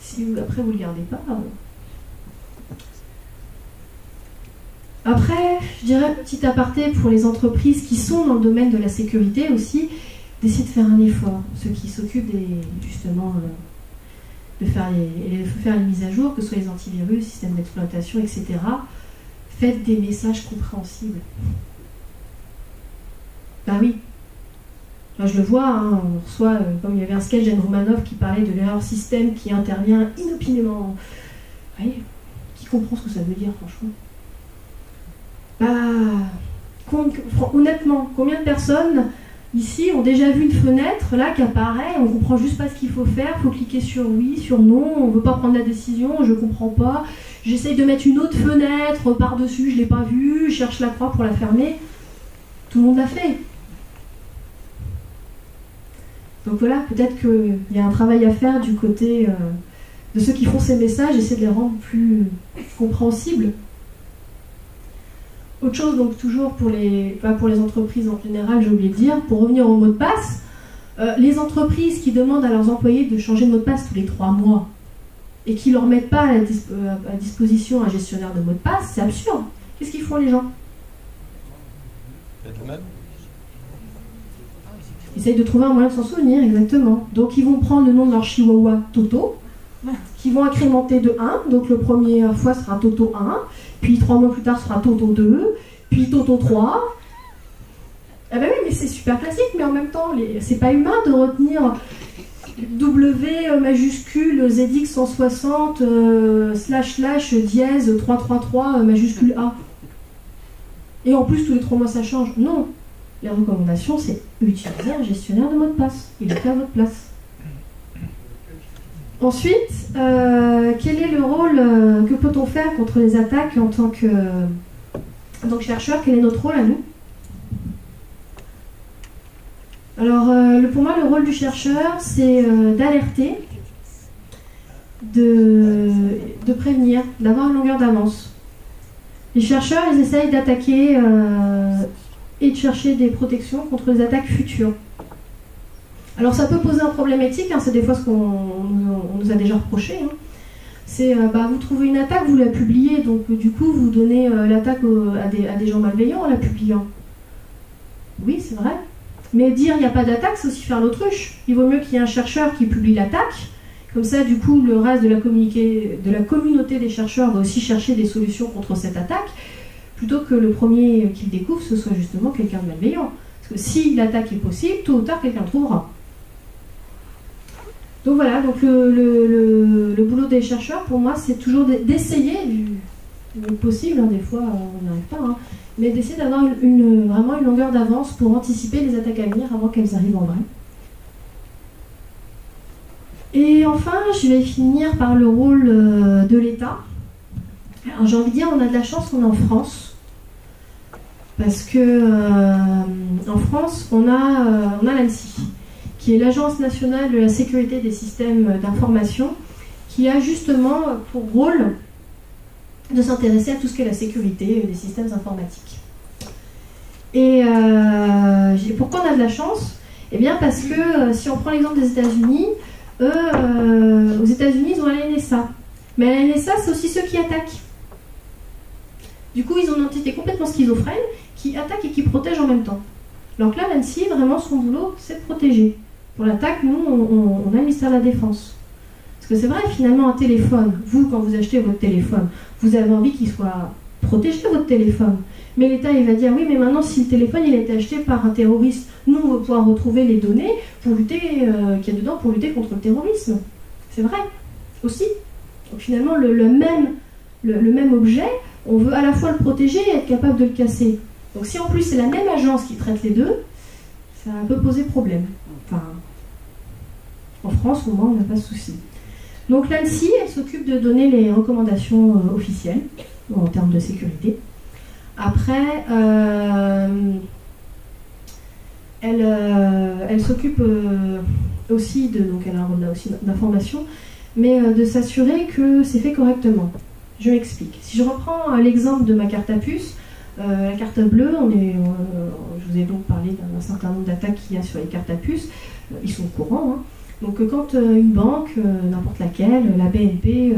Si après vous ne le gardez pas. euh. Après, je dirais petit aparté pour les entreprises qui sont dans le domaine de la sécurité aussi, d'essayer de faire un effort. Ceux qui s'occupent justement euh, de faire les, les- faire les mises à jour, que ce soit les antivirus, systèmes d'exploitation, etc. Faites des messages compréhensibles. Bah oui. Moi, je le vois, hein, on reçoit, euh, comme il y avait un sketch d'Anne Romanov qui parlait de l'erreur système qui intervient inopinément. Oui, qui comprend ce que ça veut dire, franchement Bah, honnêtement, combien de personnes ici ont déjà vu une fenêtre là qui apparaît, on comprend juste pas ce qu'il faut faire, faut cliquer sur oui, sur non, on veut pas prendre la décision, je comprends pas, j'essaye de mettre une autre fenêtre par-dessus, je l'ai pas vue, je cherche la croix pour la fermer. Tout le monde l'a fait. Donc voilà, peut-être qu'il y a un travail à faire du côté euh, de ceux qui font ces messages, essayer de les rendre plus compréhensibles. Autre chose, donc toujours pour les, pas pour les entreprises en général, j'ai oublié de dire, pour revenir au mot de passe, euh, les entreprises qui demandent à leurs employés de changer de mot de passe tous les trois mois et qui ne leur mettent pas à, disposition un gestionnaire de mot de passe, c'est absurde. Qu'est-ce qu'ils font les gens? Ils essayent de trouver un moyen de s'en souvenir, exactement. Donc ils vont prendre le nom de leur chihuahua Toto, qui vont incrémenter de 1. Donc le premier fois sera Toto 1, puis trois mois plus tard sera Toto 2, puis Toto 3. Ah bah oui, mais c'est super classique, mais en même temps, c'est pas humain de retenir W majuscule ZX 160 euh, slash slash dièse 333 euh, majuscule A. Et en plus, tous les trois mois, ça change. Non, les recommandations, c'est utiliser un gestionnaire de mot de passe. Il est à votre place. Ensuite, euh, quel est le rôle, euh, que peut-on faire contre les attaques en tant que, en tant que chercheur? Quel est notre rôle à nous? Alors, euh, pour moi, le rôle du chercheur, c'est euh, d'alerter, de, prévenir, d'avoir une longueur d'avance. Les chercheurs, ils essayent d'attaquer euh, et de chercher des protections contre les attaques futures. Alors ça peut poser un problème éthique, hein, c'est des fois ce qu'on on nous a déjà reproché. hein. C'est bah, vous trouvez une attaque, vous la publiez, donc du coup vous donnez l'attaque à, des, à des gens malveillants en la publiant. Oui, c'est vrai. Mais dire il n'y a pas d'attaque, c'est aussi faire l'autruche. Il vaut mieux qu'il y ait un chercheur qui publie l'attaque, comme ça du coup le reste de la, communauté des chercheurs va aussi chercher des solutions contre cette attaque, plutôt que le premier qu'il découvre ce soit justement quelqu'un de malveillant. Parce que si l'attaque est possible, tôt ou tard quelqu'un trouvera. Donc voilà, donc le, boulot des chercheurs, pour moi, c'est toujours d'e- d'essayer, du, possible, hein, des fois on n'y arrive pas, hein, mais d'essayer d'avoir une, vraiment une longueur d'avance pour anticiper les attaques à venir avant qu'elles arrivent en vrai. Et enfin, je vais finir par le rôle euh, de l'État. Alors j'ai envie de dire, on a de la chance qu'on est en France. Parce que euh, en France, on a, euh, on a l'ANSI, qui est l'Agence nationale de la sécurité des systèmes d'information, qui a justement pour rôle de s'intéresser à tout ce qu'est la sécurité des systèmes informatiques. Et euh, pourquoi on a de la chance? Eh bien parce que euh, si on prend l'exemple des États-Unis, eux, euh, aux États-Unis, ils ont la NSA. Mais la NSA, c'est aussi ceux qui attaquent. Du coup, ils ont une entité complètement schizophrène qui attaque et qui protège en même temps. Donc là, l'ANSI, vraiment, son boulot, c'est de protéger. Pour l'attaque, nous, on, on- on a le ministère de la Défense. C'est vrai, finalement, un téléphone, vous, quand vous achetez votre téléphone, vous avez envie qu'il soit protégé, votre téléphone. Mais l'État, il va dire, oui, mais maintenant, si le téléphone, il a été acheté par un terroriste, nous, on va pouvoir retrouver les données pour lutter, euh, qu'il y a dedans pour lutter contre le terrorisme. C'est vrai, aussi. Donc finalement, le même objet, on veut à la fois le protéger et être capable de le casser. Donc si en plus c'est la même agence qui traite les deux, ça peut poser problème. Enfin, en France, au moins, on n'a pas de souci. Donc l'ANSI, elle s'occupe de donner les recommandations euh, officielles en termes de sécurité. Après, euh, elle, euh, elle s'occupe aussi de, donc elle a un rôle là aussi d'information, mais de s'assurer que c'est fait correctement. Je m'explique. Si je reprends l'exemple de ma carte à puce, la carte bleue, on est, je vous ai donc parlé d'un certain nombre d'attaques qu'il y a sur les cartes à puce. Ils sont courants. hein. Donc euh, quand euh, une banque, euh, n'importe laquelle, la BNP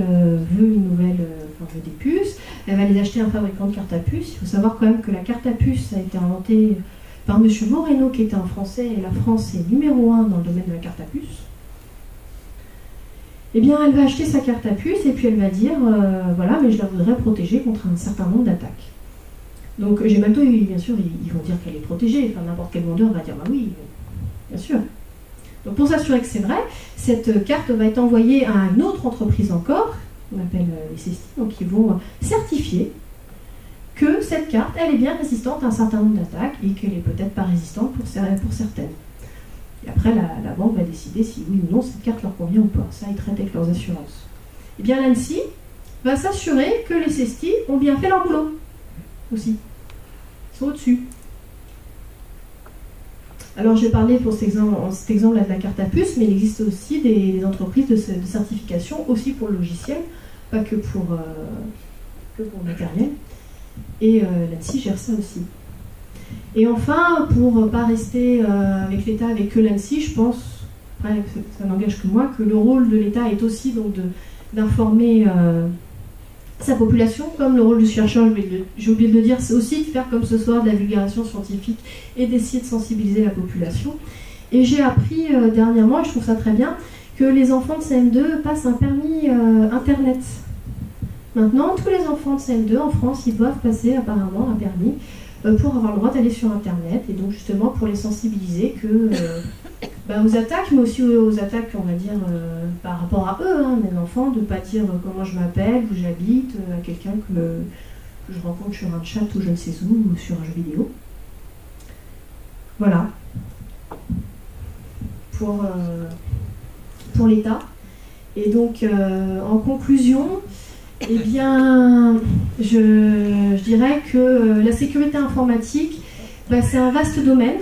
veut une nouvelle, enfin veut des puces, elle va aller acheter un fabricant de cartes à puce. Il faut savoir quand même que la carte à puce a été inventée par M. Moreno, qui était un Français, et la France est numéro un dans le domaine de la carte à puce. Eh bien, elle va acheter sa carte à puce et puis elle va dire, voilà, mais je la voudrais protéger contre un certain nombre d'attaques. Donc Gemalto, bien sûr, ils vont dire qu'elle est protégée. Enfin, n'importe quel vendeur va dire, bah oui, bien sûr. Donc pour s'assurer que c'est vrai, cette carte va être envoyée à une autre entreprise encore, qu'on appelle euh, les donc ils vont certifier que cette carte, elle est bien résistante à un certain nombre d'attaques et qu'elle est peut-être pas résistante pour, cer- pour certaines. Et après, la, banque va décider si oui ou non cette carte leur convient ou pas. Ça, ils traitent avec leurs assurances. Et bien l'ANSI va s'assurer que les CESTI ont bien fait leur boulot aussi. Ils sont au-dessus. Alors j'ai parlé pour cet exemple, cet exemple de la carte à puce, mais il existe aussi des, entreprises de, certification, aussi pour le logiciel, pas que pour, euh, que pour le matériel. Et euh, l'ANSI gère ça aussi. Et enfin, pour ne pas rester euh, avec l'État avec que l'ANSI, je pense, après ça n'engage que moi, que le rôle de l'État est aussi donc d'informer euh, sa population, comme le rôle du chercheur, j'ai oublié de- le dire, c'est aussi de faire comme ce soir de la vulgarisation scientifique et d'essayer de sensibiliser la population. Et j'ai appris euh, dernièrement, et je trouve ça très bien, que les enfants de CM2 passent un permis euh, Internet. Maintenant, tous les enfants de CM2 en France, ils doivent passer apparemment un permis euh, pour avoir le droit d'aller sur Internet, et donc justement pour les sensibiliser que, bah, aux attaques, mais aussi aux, attaques, on va dire, euh, par rapport à eux, hein, mes enfants, de ne pas dire euh, comment je m'appelle, où j'habite, euh, à quelqu'un que, je rencontre sur un chat ou je ne sais où, ou sur un jeu vidéo. Voilà. Pour, pour l'État. Et donc, en conclusion, eh bien, je, je dirais que la sécurité informatique, bah, c'est un vaste domaine,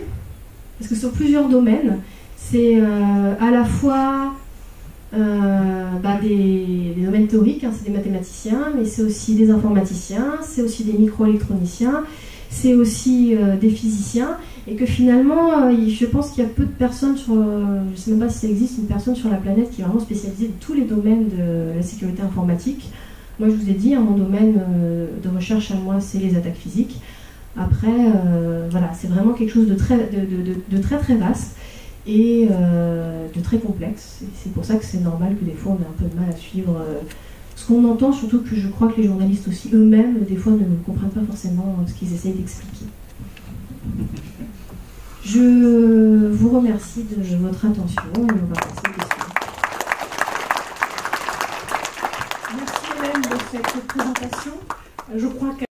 parce que sur plusieurs domaines, c'est euh, à la fois euh, bah, des, domaines théoriques, hein, c'est des mathématiciens, mais c'est aussi des informaticiens, c'est aussi des microélectroniciens, c'est aussi euh, des physiciens, et que finalement, je pense qu'il y a peu de personnes sur, je sais même pas si ça existe, une personne sur la planète qui est vraiment spécialisée dans tous les domaines de la sécurité informatique. Moi, je vous ai dit, hein, mon domaine de recherche à moi, c'est les attaques physiques. Après, voilà, c'est vraiment quelque chose de très, de très très vaste et euh, de très complexe. C'est pour ça que c'est normal que des fois on ait un peu de mal à suivre euh, ce qu'on entend, surtout que je crois que les journalistes aussi eux-mêmes, des fois, ne comprennent pas forcément euh, ce qu'ils essayent d'expliquer. Je vous remercie de votre attention et on va passer aux questions. Merci de cette présentation. Je crois que